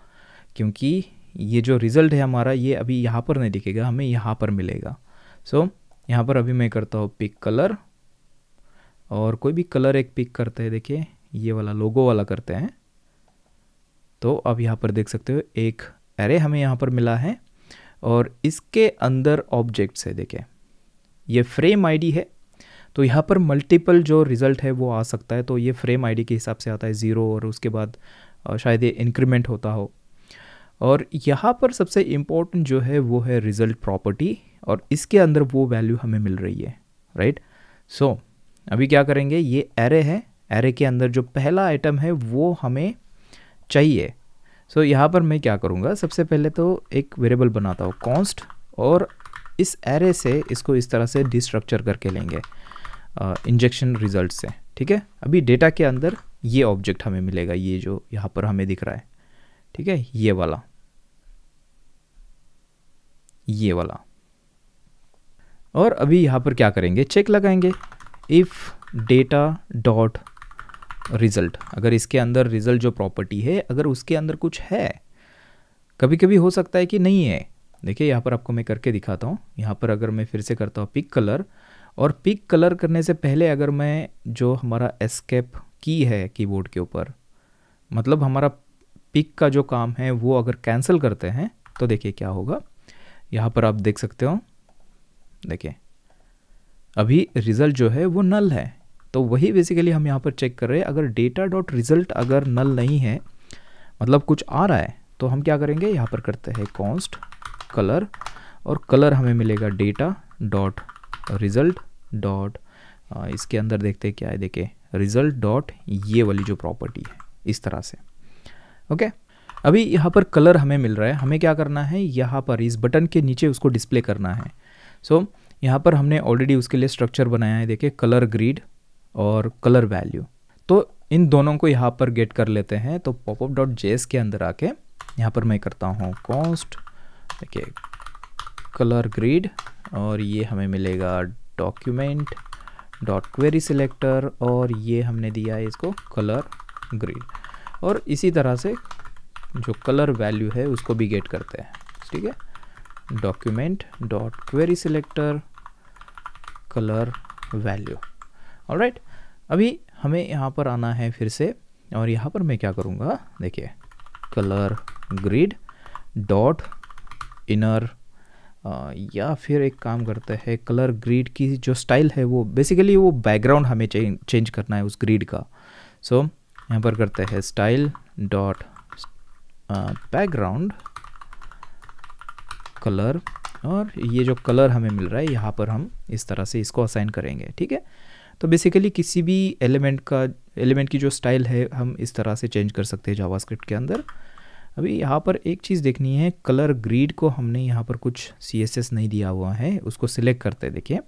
क्योंकि ये जो रिज़ल्ट है हमारा ये अभी यहाँ पर नहीं दिखेगा हमें यहाँ पर मिलेगा। सो so, यहाँ पर अभी मैं करता हूँ पिक कलर और कोई भी कलर एक पिक करते हैं देखिए ये वाला लोगो वाला करते हैं। तो अब यहाँ पर देख सकते हो एक एरे हमें यहाँ पर मिला है और इसके अंदर ऑब्जेक्ट्स है देखें ये फ्रेम आईडी है तो यहाँ पर मल्टीपल जो रिज़ल्ट है वो आ सकता है तो ये फ्रेम आईडी के हिसाब से आता है ज़ीरो और उसके बाद शायद ये इंक्रीमेंट होता हो। और यहाँ पर सबसे इम्पोर्टेंट जो है वो है रिज़ल्ट प्रॉपर्टी और इसके अंदर वो वैल्यू हमें मिल रही है राइट सो so, अभी क्या करेंगे? ये एरे है एरे के अंदर जो पहला आइटम है वो हमें चाहिए। सो so, यहाँ पर मैं क्या करूँगा? सबसे पहले तो एक वेरिएबल बनाता हूँ कॉन्स्ट और इस एरे से इसको इस तरह से डिस्ट्रक्चर करके लेंगे। इंजेक्शन रिज़ल्ट से, ठीक है? अभी डेटा के अंदर ये ऑब्जेक्ट हमें मिलेगा, ये जो यहाँ पर हमें दिख रहा है, ठीक है? ये वाला। ये वाला। और अभी यहाँ पर क्या करेंगे? चेक लगाएँगे। इफ़ डेटा डॉट रिज़ल्ट अगर इसके अंदर रिज़ल्ट जो प्रॉपर्टी है, अगर उसके अंदर कुछ है कभी कभी हो सकता है कि नहीं है। देखिए, यहाँ पर आपको मैं करके दिखाता हूँ। यहाँ पर अगर मैं फिर से करता हूँ पिक कलर और पिक कलर करने से पहले अगर मैं जो हमारा एस्केप की है कीबोर्ड के ऊपर मतलब हमारा पिक का जो काम है वो अगर कैंसिल करते हैं तो देखिए क्या होगा। यहाँ पर आप देख सकते हो। देखिए, अभी रिज़ल्ट जो है वो नल है। तो वही बेसिकली हम यहाँ पर चेक कर रहे हैं। अगर डेटा डॉट रिज़ल्ट अगर नल नहीं है मतलब कुछ आ रहा है तो हम क्या करेंगे? यहाँ पर करते हैं कॉन्स्ट कलर और कलर हमें मिलेगा डेटा डॉट रिज़ल्ट डॉट इसके अंदर देखते हैं क्या है देखिए रिज़ल्ट डॉट ये वाली जो प्रॉपर्टी है इस तरह से। ओके अभी यहाँ पर कलर हमें मिल रहा है। हमें क्या करना है? यहाँ पर इस बटन के नीचे उसको डिस्प्ले करना है। सो so, यहाँ पर हमने ऑलरेडी उसके लिए स्ट्रक्चर बनाया है देखिए कलर ग्रीड और कलर वैल्यू तो इन दोनों को यहाँ पर गेट कर लेते हैं। तो पॉपअप डॉट जेस के अंदर आके यहाँ पर मैं करता हूँ कॉस्ट देखिए कलर ग्रीड और ये हमें मिलेगा डॉक्यूमेंट डॉट क्वेरी सिलेक्टर और ये हमने दिया है इसको कलर ग्रीड और इसी तरह से जो कलर वैल्यू है उसको भी गेट करते हैं, ठीक है? Document dot query selector colour value right अभी हमें यहाँ पर आना है फिर से और यहाँ पर मैं क्या करूँगा? देखिए कलर ग्रिड डॉट इनर या फिर एक काम करते हैं कलर ग्रीड की जो स्टाइल है वो बेसिकली वो बैकग्राउंड हमें चेंज करना है उस ग्रीड का। सो so, यहाँ पर करते हैं स्टाइल डॉट बैकग्राउंड कलर और ये जो कलर हमें मिल रहा है यहाँ पर हम इस तरह से इसको असाइन करेंगे ठीक है? तो बेसिकली किसी भी एलिमेंट का एलिमेंट की जो स्टाइल है हम इस तरह से चेंज कर सकते हैं जावास्क्रिप्ट के अंदर। अभी यहाँ पर एक चीज़ देखनी है कलर ग्रीड को हमने यहाँ पर कुछ सी एस एस नहीं दिया हुआ है, उसको सिलेक्ट करते हैं, देखिए।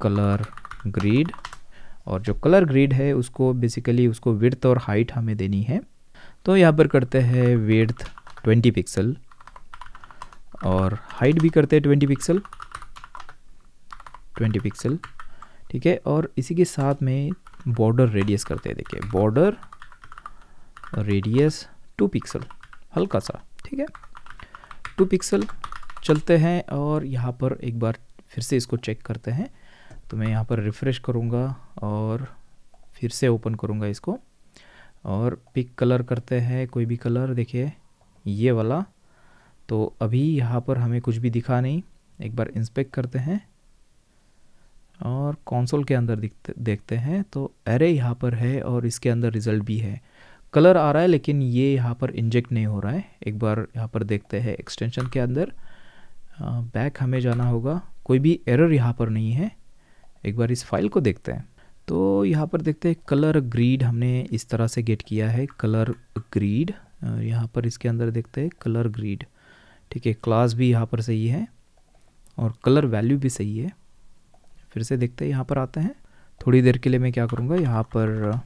कलर ग्रीड और जो कलर ग्रीड है, उसको बेसिकली उसको विड्थ और हाइट हमें देनी है। तो यहाँ पर करते हैं विड्थ 20 पिक्सल और हाइट भी करते हैं 20 पिक्सल 20 पिक्सल ठीक है? और इसी के साथ में बॉर्डर रेडियस करते हैं, देखिए। बॉर्डर रेडियस टू पिक्सल हल्का सा, ठीक है? टू पिक्सल चलते हैं और यहाँ पर एक बार फिर से इसको चेक करते हैं। तो मैं यहाँ पर रिफ़्रेश करूँगा और फिर से ओपन करूँगा इसको। और पिक कलर करते हैं, कोई भी कलर देखिए, ये वाला। तो अभी यहाँ पर हमें कुछ भी दिखा नहीं। एक बार इंस्पेक्ट करते हैं और कौनसोल के अंदर देखते हैं। तो एरे यहाँ पर है और इसके अंदर रिज़ल्ट भी है। कलर आ रहा है, लेकिन ये यहाँ पर इंजेक्ट नहीं हो रहा है। एक बार यहाँ पर देखते हैं एक्सटेंशन के अंदर। बैक हमें जाना होगा। कोई भी एरर यहाँ पर नहीं है। एक बार इस फ़ाइल को देखते हैं। तो यहाँ पर देखते हैं कलर ग्रीड हमने इस तरह से गेट किया है। कलर ग्रीड यहाँ पर इसके अंदर देखते हैं कलर ग्रीड ठीक है क्लास भी यहाँ पर सही है और कलर वैल्यू भी सही है। फिर से देखते हैं, यहाँ पर आते हैं। थोड़ी देर के लिए मैं क्या करूँगा, यहाँ पर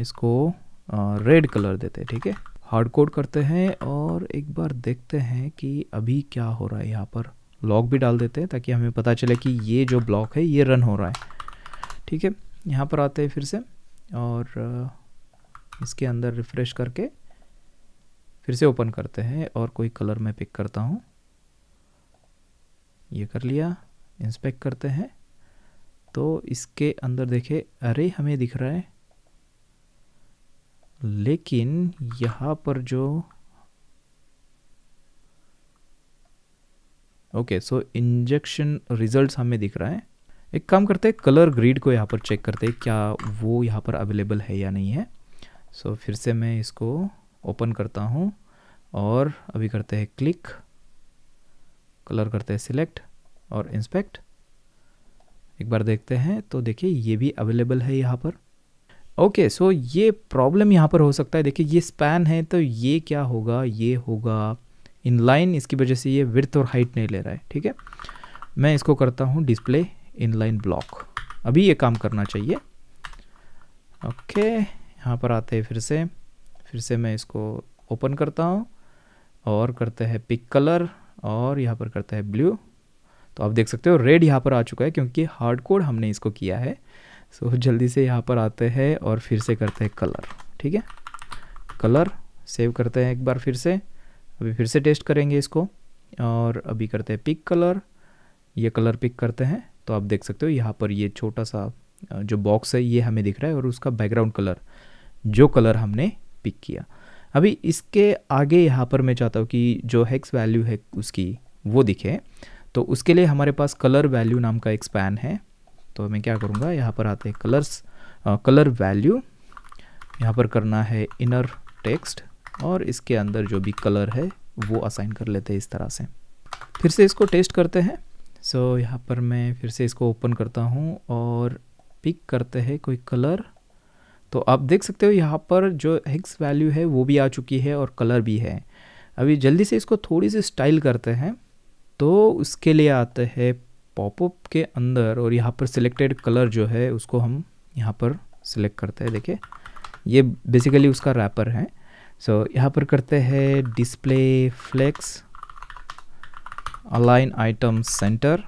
इसको रेड कलर देते हैं, ठीक है? हार्ड कोड करते हैं और एक बार देखते हैं कि अभी क्या हो रहा है यहाँ पर। लॉक भी डाल देते हैं ताकि हमें पता चले कि ये जो ब्लॉक है, ये रन हो रहा है। ठीक है? यहाँ पर आते हैं फिर से और इसके अंदर रिफ़्रेश करके फिर से ओपन करते हैं और कोई कलर मैं पिक करता हूँ। ये कर लिया इंस्पेक्ट करते हैं। तो इसके अंदर देखे अरे, हमें दिख रहा है लेकिन यहाँ पर जो ओके सो इंजेक्शन रिजल्ट्स हमें दिख रहा है। एक काम करते हैं कलर ग्रीड को यहाँ पर चेक करते हैं क्या वो यहाँ पर अवेलेबल है या नहीं है। सो so, फिर से मैं इसको ओपन करता हूँ और अभी करते हैं क्लिक कलर करते हैं सिलेक्ट और इंस्पेक्ट एक बार देखते हैं तो देखिए ये भी अवेलेबल है यहाँ पर। ओके सो ये प्रॉब्लम यहाँ पर हो सकता है। देखिए, ये स्पैन है तो ये क्या होगा? ये होगा इन लाइन इसकी वजह से ये विर्थ और हाइट नहीं ले रहा है, ठीक है? मैं इसको करता हूँ डिस्प्ले इन लाइन ब्लॉक अभी ये काम करना चाहिए। ओके यहाँ पर आते हैं फिर से। फिर से मैं इसको ओपन करता हूँ और करते हैं पिक कलर और यहाँ पर करते हैं ब्लू तो आप देख सकते हो रेड यहाँ पर आ चुका है क्योंकि हार्ड कोड हमने इसको किया है। सो so, जल्दी से यहाँ पर आते हैं और फिर से करते हैं कलर ठीक है? कलर सेव करते हैं एक बार फिर से। अभी फिर से टेस्ट करेंगे इसको और अभी करते हैं पिक कलर ये कलर पिक करते हैं तो आप देख सकते हो यहाँ पर ये छोटा सा जो बॉक्स है ये हमें दिख रहा है और उसका बैकग्राउंड कलर जो कलर हमने पिक किया। अभी इसके आगे यहाँ पर मैं चाहता हूँ कि जो हेक्स वैल्यू है उसकी वो दिखे। तो उसके लिए हमारे पास कलर वैल्यू नाम का एक स्पैन है। तो मैं क्या करूँगा? यहाँ पर आते हैं कलर्स कलर वैल्यू यहाँ पर करना है इनर टेक्स्ट और इसके अंदर जो भी कलर है वो असाइन कर लेते हैं इस तरह से। फिर से इसको टेस्ट करते हैं। सो so, यहाँ पर मैं फिर से इसको ओपन करता हूँ और पिक करते हैं कोई कलर तो आप देख सकते हो यहाँ पर जो हेक्स वैल्यू है वो भी आ चुकी है और कलर भी है। अभी जल्दी से इसको थोड़ी सी स्टाइल करते हैं। तो उसके लिए आते हैं पॉपअप के अंदर और यहाँ पर सिलेक्टेड कलर जो है उसको हम यहाँ पर सिलेक्ट करते हैं। देखिए ये बेसिकली उसका रैपर है। सो so, यहाँ पर करते हैं display flex align item center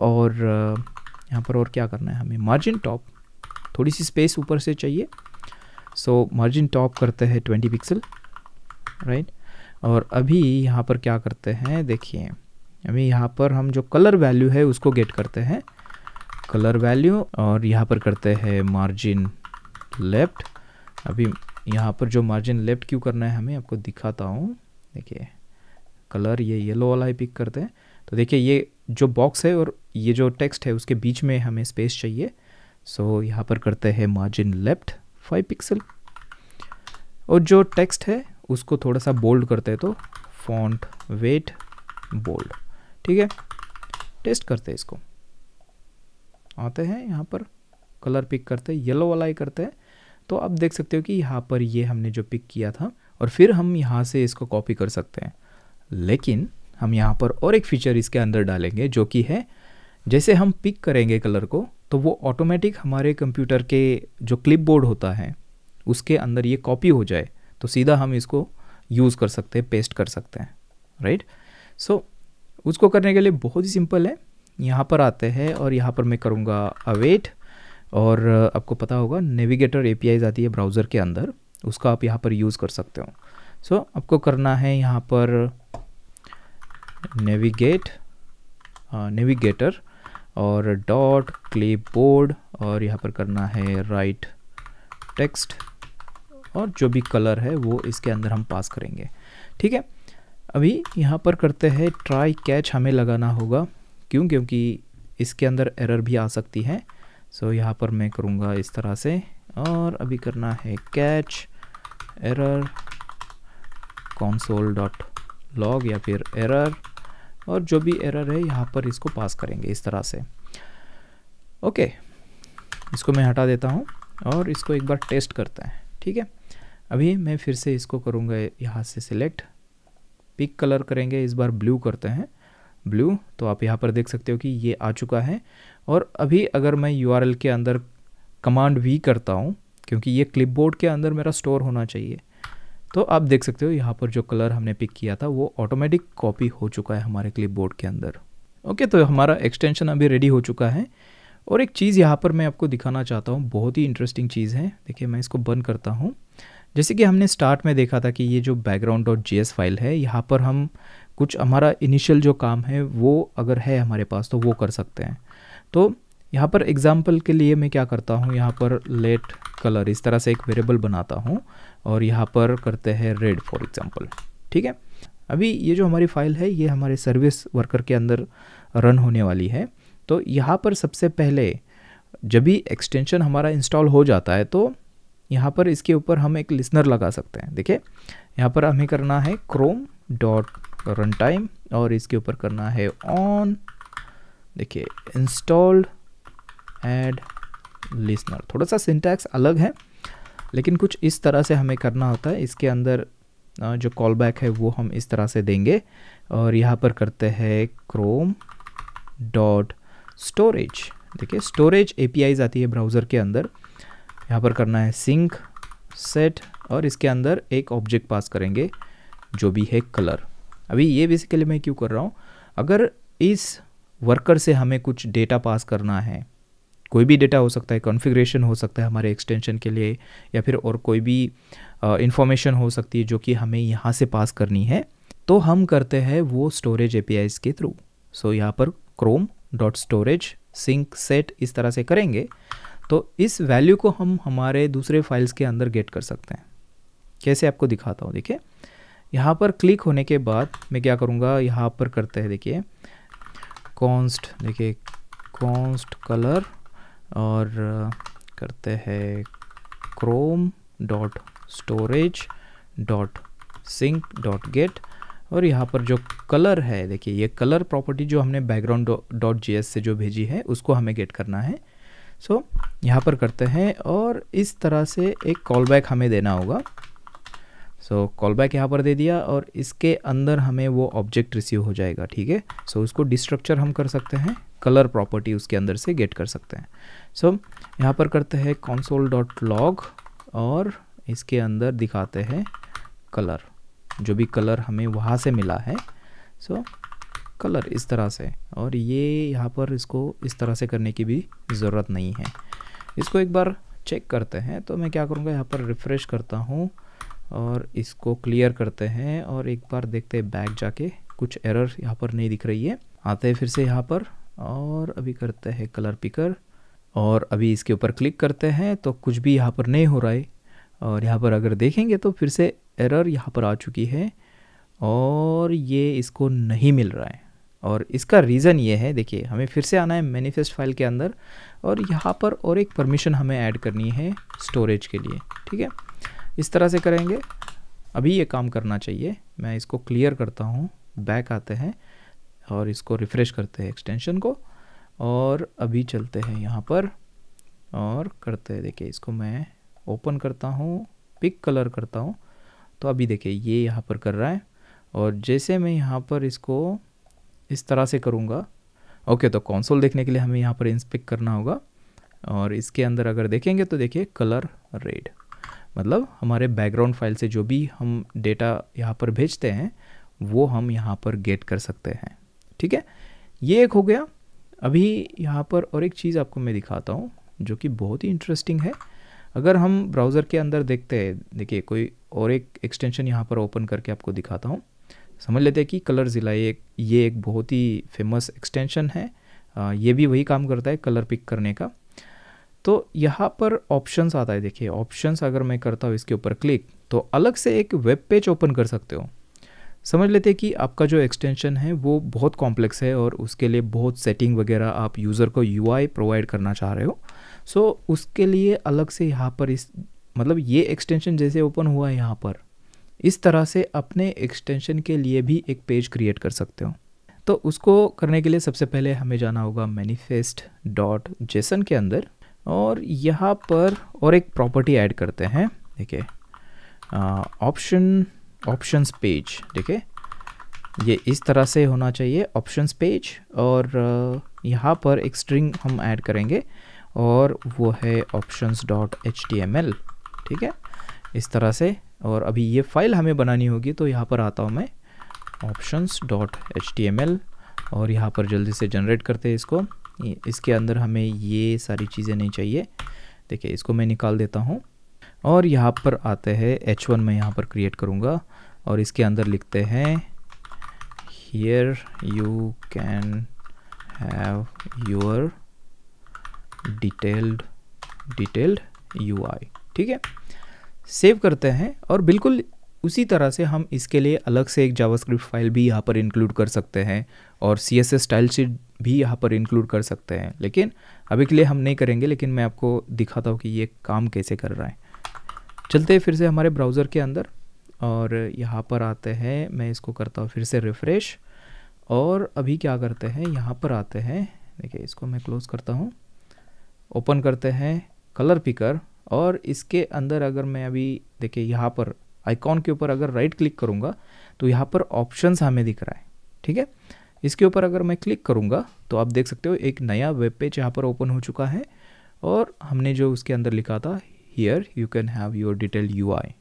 और यहाँ पर और क्या करना है हमें? मार्जिन टॉप थोड़ी सी स्पेस ऊपर से चाहिए। सो मार्जिन टॉप करते हैं ट्वेंटी पिक्सल राइट और अभी यहाँ पर क्या करते हैं? देखिए अभी यहाँ पर हम जो कलर वैल्यू है उसको गेट करते हैं। कलर वैल्यू और यहाँ पर करते हैं मार्जिन लेफ़्ट अभी यहाँ पर जो मार्जिन लेफ़्ट क्यों करना है हमें आपको दिखाता हूँ। देखिए कलर ये येलो वाला ही पिक करते हैं। तो देखिए ये जो बॉक्स है और ये जो टेक्स्ट है उसके बीच में हमें स्पेस चाहिए। सो so, यहाँ पर करते हैं मार्जिन लेफ़्ट फाइव पिक्सल और जो टेक्स्ट है उसको थोड़ा सा बोल्ड करते हैं तो फॉन्ट वेट बोल्ड ठीक है? टेस्ट करते हैं इसको। आते हैं यहाँ पर कलर पिक करते हैं येलो वाला ही करते हैं। तो आप देख सकते हो कि यहाँ पर ये हमने जो पिक किया था और फिर हम यहाँ से इसको कॉपी कर सकते हैं। लेकिन हम यहाँ पर और एक फीचर इसके अंदर डालेंगे जो कि है जैसे हम पिक करेंगे कलर को तो वो ऑटोमेटिक हमारे कंप्यूटर के जो क्लिप बोर्ड होता है उसके अंदर ये कॉपी हो जाए तो सीधा हम इसको यूज़ कर सकते हैं पेस्ट कर सकते हैं राइट सो so, उसको करने के लिए बहुत ही सिंपल है। यहाँ पर आते हैं और यहाँ पर मैं करूँगा अवेट और आपको पता होगा नेविगेटर ए पी आती है ब्राउज़र के अंदर। उसका आप यहाँ पर यूज़ कर सकते हो। सो so, आपको करना है यहाँ पर नेविगेट नेविगेटर और डॉट क्लिप बोर्ड और यहाँ पर करना है राइट टेक्स्ट और जो भी कलर है वो इसके अंदर हम पास करेंगे। ठीक है? अभी यहाँ पर करते हैं ट्राई कैच हमें लगाना होगा। क्यों? क्योंकि इसके अंदर एरर भी आ सकती है। सो so, यहाँ पर मैं करूँगा इस तरह से। और अभी करना है catch error console dot log या फिर एरर और जो भी एरर है यहाँ पर इसको पास करेंगे इस तरह से। ओके okay, इसको मैं हटा देता हूँ और इसको एक बार टेस्ट करते हैं ठीक है? अभी मैं फिर से इसको करूँगा यहाँ से सिलेक्ट पिक कलर करेंगे, इस बार ब्लू करते हैं। ब्लू तो आप यहाँ पर देख सकते हो कि ये आ चुका है। और अभी अगर मैं यूआरएल के अंदर कमांड वी करता हूँ, क्योंकि ये क्लिपबोर्ड के अंदर मेरा स्टोर होना चाहिए तो आप देख सकते हो यहाँ पर जो कलर हमने पिक किया था, वो ऑटोमेटिक कॉपी हो चुका है हमारे क्लिपबोर्ड के अंदर। ओके तो हमारा एक्सटेंशन अभी रेडी हो चुका है। और एक चीज़ यहाँ पर मैं आपको दिखाना चाहता हूँ, बहुत ही इंटरेस्टिंग चीज़ है। देखिए, मैं इसको बंद करता हूँ। जैसे कि हमने स्टार्ट में देखा था कि ये जो बैकग्राउंड डॉट जी फ़ाइल है, यहाँ पर हम कुछ हमारा इनिशियल जो काम है, वो अगर है हमारे पास तो वो कर सकते हैं। तो यहाँ पर एग्ज़ाम्पल के लिए मैं क्या करता हूँ, यहाँ पर लेट कलर इस तरह से एक वेरिएबल बनाता हूँ और यहाँ पर करते हैं रेड फॉर एग्ज़ाम्पल ठीक है? अभी ये जो हमारी फ़ाइल है, ये हमारे सर्विस वर्कर के अंदर रन होने वाली है। तो यहाँ पर सबसे पहले, जब भी एक्सटेंशन हमारा इंस्टॉल हो जाता है तो यहाँ पर इसके ऊपर हम एक लिसनर लगा सकते हैं। देखिए, यहाँ पर हमें करना है क्रोम डॉट रन टाइम और इसके ऊपर करना है ऑन देखिए इंस्टॉल्ड एड लिसनर थोड़ा सा सिंटैक्स अलग है, लेकिन कुछ इस तरह से हमें करना होता है। इसके अंदर जो कॉल बैक है, वो हम इस तरह से देंगे। और यहाँ पर करते हैं क्रोम डॉट स्टोरेज देखिए स्टोरेज ए आती है ब्राउज़र के अंदर। यहाँ पर करना है सिंक सेट और इसके अंदर एक ऑब्जेक्ट पास करेंगे, जो भी है कलर अभी ये बेसिकली मैं क्यों कर रहा हूँ? अगर इस वर्कर से हमें कुछ डेटा पास करना है, कोई भी डेटा हो सकता है कॉन्फ़िगरेशन हो सकता है हमारे एक्सटेंशन के लिए, या फिर और कोई भी इंफॉर्मेशन हो सकती है जो कि हमें यहाँ से पास करनी है तो हम करते हैं वो स्टोरेज ए के थ्रू सो यहाँ पर Chrome dot storage sync set इस तरह से करेंगे तो इस वैल्यू को हम हमारे दूसरे फाइल्स के अंदर गेट कर सकते हैं। कैसे आपको दिखाता हूँ, देखिए। यहाँ पर क्लिक होने के बाद मैं क्या करूँगा, यहाँ पर करते हैं, देखिए। कॉन्स्ट देखिए कॉन्स्ट कलर और करते हैं Chrome dot storage dot sync dot get और यहाँ पर जो कलर है, देखिए, ये कलर प्रॉपर्टी जो हमने बैकग्राउंड डॉट जी से जो भेजी है, उसको हमें गेट करना है। सो so, यहाँ पर करते हैं और इस तरह से एक कॉल बैक हमें देना होगा। सो कॉल बैक यहाँ पर दे दिया और इसके अंदर हमें वो ऑब्जेक्ट रिसीव हो जाएगा ठीक है? सो उसको डिस्ट्रक्चर हम कर सकते हैं कलर प्रॉपर्टी उसके अंदर से गेट कर सकते हैं। सो so, यहाँ पर करते हैं कॉन्सोल डॉट लॉग और इसके अंदर दिखाते हैं कलर जो भी कलर हमें वहाँ से मिला है। सो so, कलर इस तरह से। और ये यहाँ पर इसको इस तरह से करने की भी ज़रूरत नहीं है। इसको एक बार चेक करते हैं तो मैं क्या करूँगा, यहाँ पर रिफ़्रेश करता हूँ और इसको क्लियर करते हैं और एक बार देखते हैं बैक जाके कुछ एरर यहाँ पर नहीं दिख रही है। आते हैं फिर से यहाँ पर और अभी करते हैं कलर पिकर और अभी इसके ऊपर क्लिक करते हैं तो कुछ भी यहाँ पर नहीं हो रहा है। और यहाँ पर अगर देखेंगे तो फिर से एरर यहाँ पर आ चुकी है और ये इसको नहीं मिल रहा है। और इसका रीज़न ये है, देखिए, हमें फिर से आना है मैनिफेस्ट फ़ाइल के अंदर और यहाँ पर और एक परमिशन हमें ऐड करनी है स्टोरेज के लिए, ठीक है? इस तरह से करेंगे। अभी ये काम करना चाहिए। मैं इसको क्लियर करता हूँ। बैक आते हैं और इसको रिफ़्रेश करते हैं एक्सटेंशन को और अभी चलते हैं यहाँ पर और करते हैं, देखिए, इसको मैं ओपन करता हूँ पिक कलर करता हूँ। तो अभी देखिए, ये यहाँ पर कर रहा है और जैसे मैं यहाँ पर इसको इस तरह से करूँगा। ओके तो कंसोल देखने के लिए हमें यहाँ पर इंस्पेक्ट करना होगा। और इसके अंदर अगर देखेंगे तो देखिए कलर रेड मतलब हमारे बैकग्राउंड फ़ाइल से जो भी हम डेटा यहाँ पर भेजते हैं, वो हम यहाँ पर गेट कर सकते हैं। ठीक है? ये एक हो गया। अभी यहाँ पर और एक चीज़ आपको मैं दिखाता हूँ, जो कि बहुत ही इंटरेस्टिंग है। अगर हम ब्राउज़र के अंदर देखते हैं, देखिए कोई और एक एक्सटेंशन यहाँ पर ओपन करके आपको दिखाता हूँ। समझ लेते हैं कि कलर ज़िला ये ये एक बहुत ही फ़ेमस एक्सटेंशन है। ये भी वही काम करता है कलर पिक करने का। तो यहाँ पर ऑप्शंस आता है, देखिए ऑप्शंस अगर मैं करता हूँ इसके ऊपर क्लिक तो अलग से एक वेब पेज ओपन कर सकते हो। समझ लेते हैं कि आपका जो एक्सटेंशन है, वो बहुत कॉम्प्लेक्स है और उसके लिए बहुत सेटिंग वगैरह आप यूज़र को यूआई प्रोवाइड करना चाह रहे हो। सो उसके लिए अलग से यहाँ पर इस मतलब ये एक्सटेंशन जैसे ओपन हुआ है यहाँ पर इस तरह से अपने एक्सटेंशन के लिए भी एक पेज क्रिएट कर सकते हो। तो उसको करने के लिए सबसे पहले हमें जाना होगा मैनिफेस्ट डॉट जेसन के अंदर और यहाँ पर और एक प्रॉपर्टी ऐड करते हैं, देखिए। ऑप्शन ऑप्शंस पेज देखिए। ये इस तरह से होना चाहिए ऑप्शंस पेज और यहाँ पर एक स्ट्रिंग हम ऐड करेंगे और वो है ऑप्शंस डॉट एच ठीक है? इस तरह से और अभी ये फ़ाइल हमें बनानी होगी तो यहाँ पर आता हूँ मैं options dot H T M L और यहाँ पर जल्दी से जनरेट करते हैं इसको। इसके अंदर हमें ये सारी चीज़ें नहीं चाहिए। देखिए, इसको मैं निकाल देता हूँ, और यहाँ पर आते हैं एच वन मैं यहाँ पर क्रिएट करूँगा, और इसके अंदर लिखते हैं here you can have your detailed detailed you ठीक है? सेव करते हैं और बिल्कुल उसी तरह से हम इसके लिए अलग से एक जावास्क्रिप्ट फ़ाइल भी यहाँ पर इंक्लूड कर सकते हैं और सी एस स्टाइल शीट भी यहाँ पर इंक्लूड कर सकते हैं। लेकिन अभी के लिए हम नहीं करेंगे, लेकिन मैं आपको दिखाता हूँ कि ये काम कैसे कर रहा है। चलते हैं फिर से हमारे ब्राउज़र के अंदर और यहाँ पर आते हैं। मैं इसको करता हूँ फिर से रिफ़्रेश और अभी क्या करते हैं, यहाँ पर आते हैं। देखिए, इसको मैं क्लोज़ करता हूँ। ओपन करते हैं। कलर पिकर और इसके अंदर अगर मैं अभी, देखिए, यहाँ पर आइकॉन के ऊपर अगर राइट क्लिक करूँगा तो यहाँ पर ऑप्शंस हमें दिख रहा है, ठीक है? इसके ऊपर अगर मैं क्लिक करूँगा तो आप देख सकते हो एक नया वेब पेज यहाँ पर ओपन हो चुका है और हमने जो उसके अंदर लिखा था here you can have your detail UI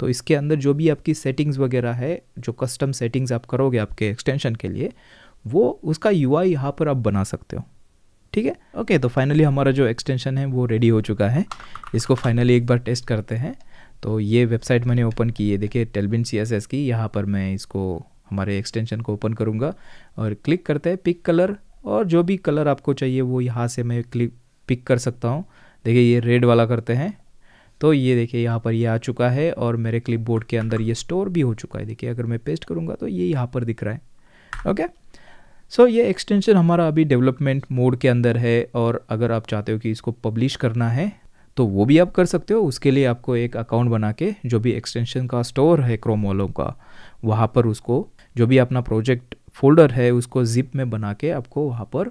तो इसके अंदर जो भी आपकी सेटिंग्स वगैरह है, जो कस्टम सेटिंग्स आप करोगे आपके एक्सटेंशन के लिए, वो उसका यू आई यहाँ पर आप बना सकते हो। ठीक है? ओके तो फाइनली हमारा जो एक्सटेंशन है, वो रेडी हो चुका है। इसको फाइनली एक बार टेस्ट करते हैं। तो ये वेबसाइट मैंने ओपन की है। देखिए टेलबिन सी एस एस की, यहाँ पर मैं इसको, हमारे एक्सटेंशन को ओपन करूँगा और क्लिक करते हैं पिक कलर और जो भी कलर आपको चाहिए, वो यहाँ से मैं क्लिक पिक कर सकता हूँ। देखिए, ये रेड वाला करते हैं। तो ये देखिए, यहाँ पर ये आ चुका है और मेरे क्लिपबोर्ड के अंदर ये स्टोर भी हो चुका है। देखिए, अगर मैं पेस्ट करूँगा तो ये यहाँ पर दिख रहा है। ओके सो so, ये एक्सटेंशन हमारा अभी डेवलपमेंट मोड के अंदर है और अगर आप चाहते हो कि इसको पब्लिश करना है तो वो भी आप कर सकते हो। उसके लिए आपको एक अकाउंट बना के जो भी एक्सटेंशन का स्टोर है क्रोम वालों का वहाँ पर उसको जो भी अपना प्रोजेक्ट फोल्डर है उसको जिप में बना के आपको वहाँ पर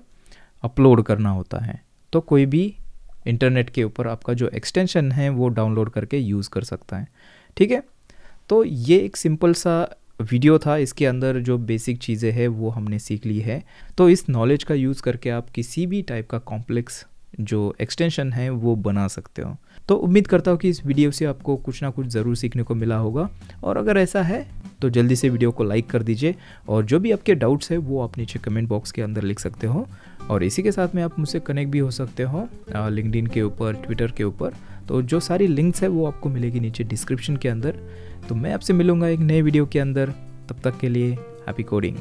अपलोड करना होता है। तो कोई भी इंटरनेट के ऊपर आपका जो एक्सटेंशन है वो डाउनलोड करके यूज़ कर सकता है। ठीक है? तो ये एक सिंपल सा वीडियो था, इसके अंदर जो बेसिक चीज़ें हैं, वो हमने सीख ली है। तो इस नॉलेज का यूज़ करके आप किसी भी टाइप का कॉम्प्लेक्स जो एक्सटेंशन है, वो बना सकते हो। तो उम्मीद करता हूँ कि इस वीडियो से आपको कुछ ना कुछ ज़रूर सीखने को मिला होगा। और अगर ऐसा है तो जल्दी से वीडियो को लाइक कर दीजिए। और जो भी आपके डाउट्स है, वो आप नीचे कमेंट बॉक्स के अंदर लिख सकते हो। और इसी के साथ में आप मुझसे कनेक्ट भी हो सकते हो लिंकड के ऊपर ट्विटर के ऊपर। तो जो सारी लिंक्स है वो आपको मिलेगी नीचे डिस्क्रिप्शन के अंदर। तो मैं आपसे मिलूँगा एक नए वीडियो के अंदर। तब तक के लिए हैप्पी कोडिंग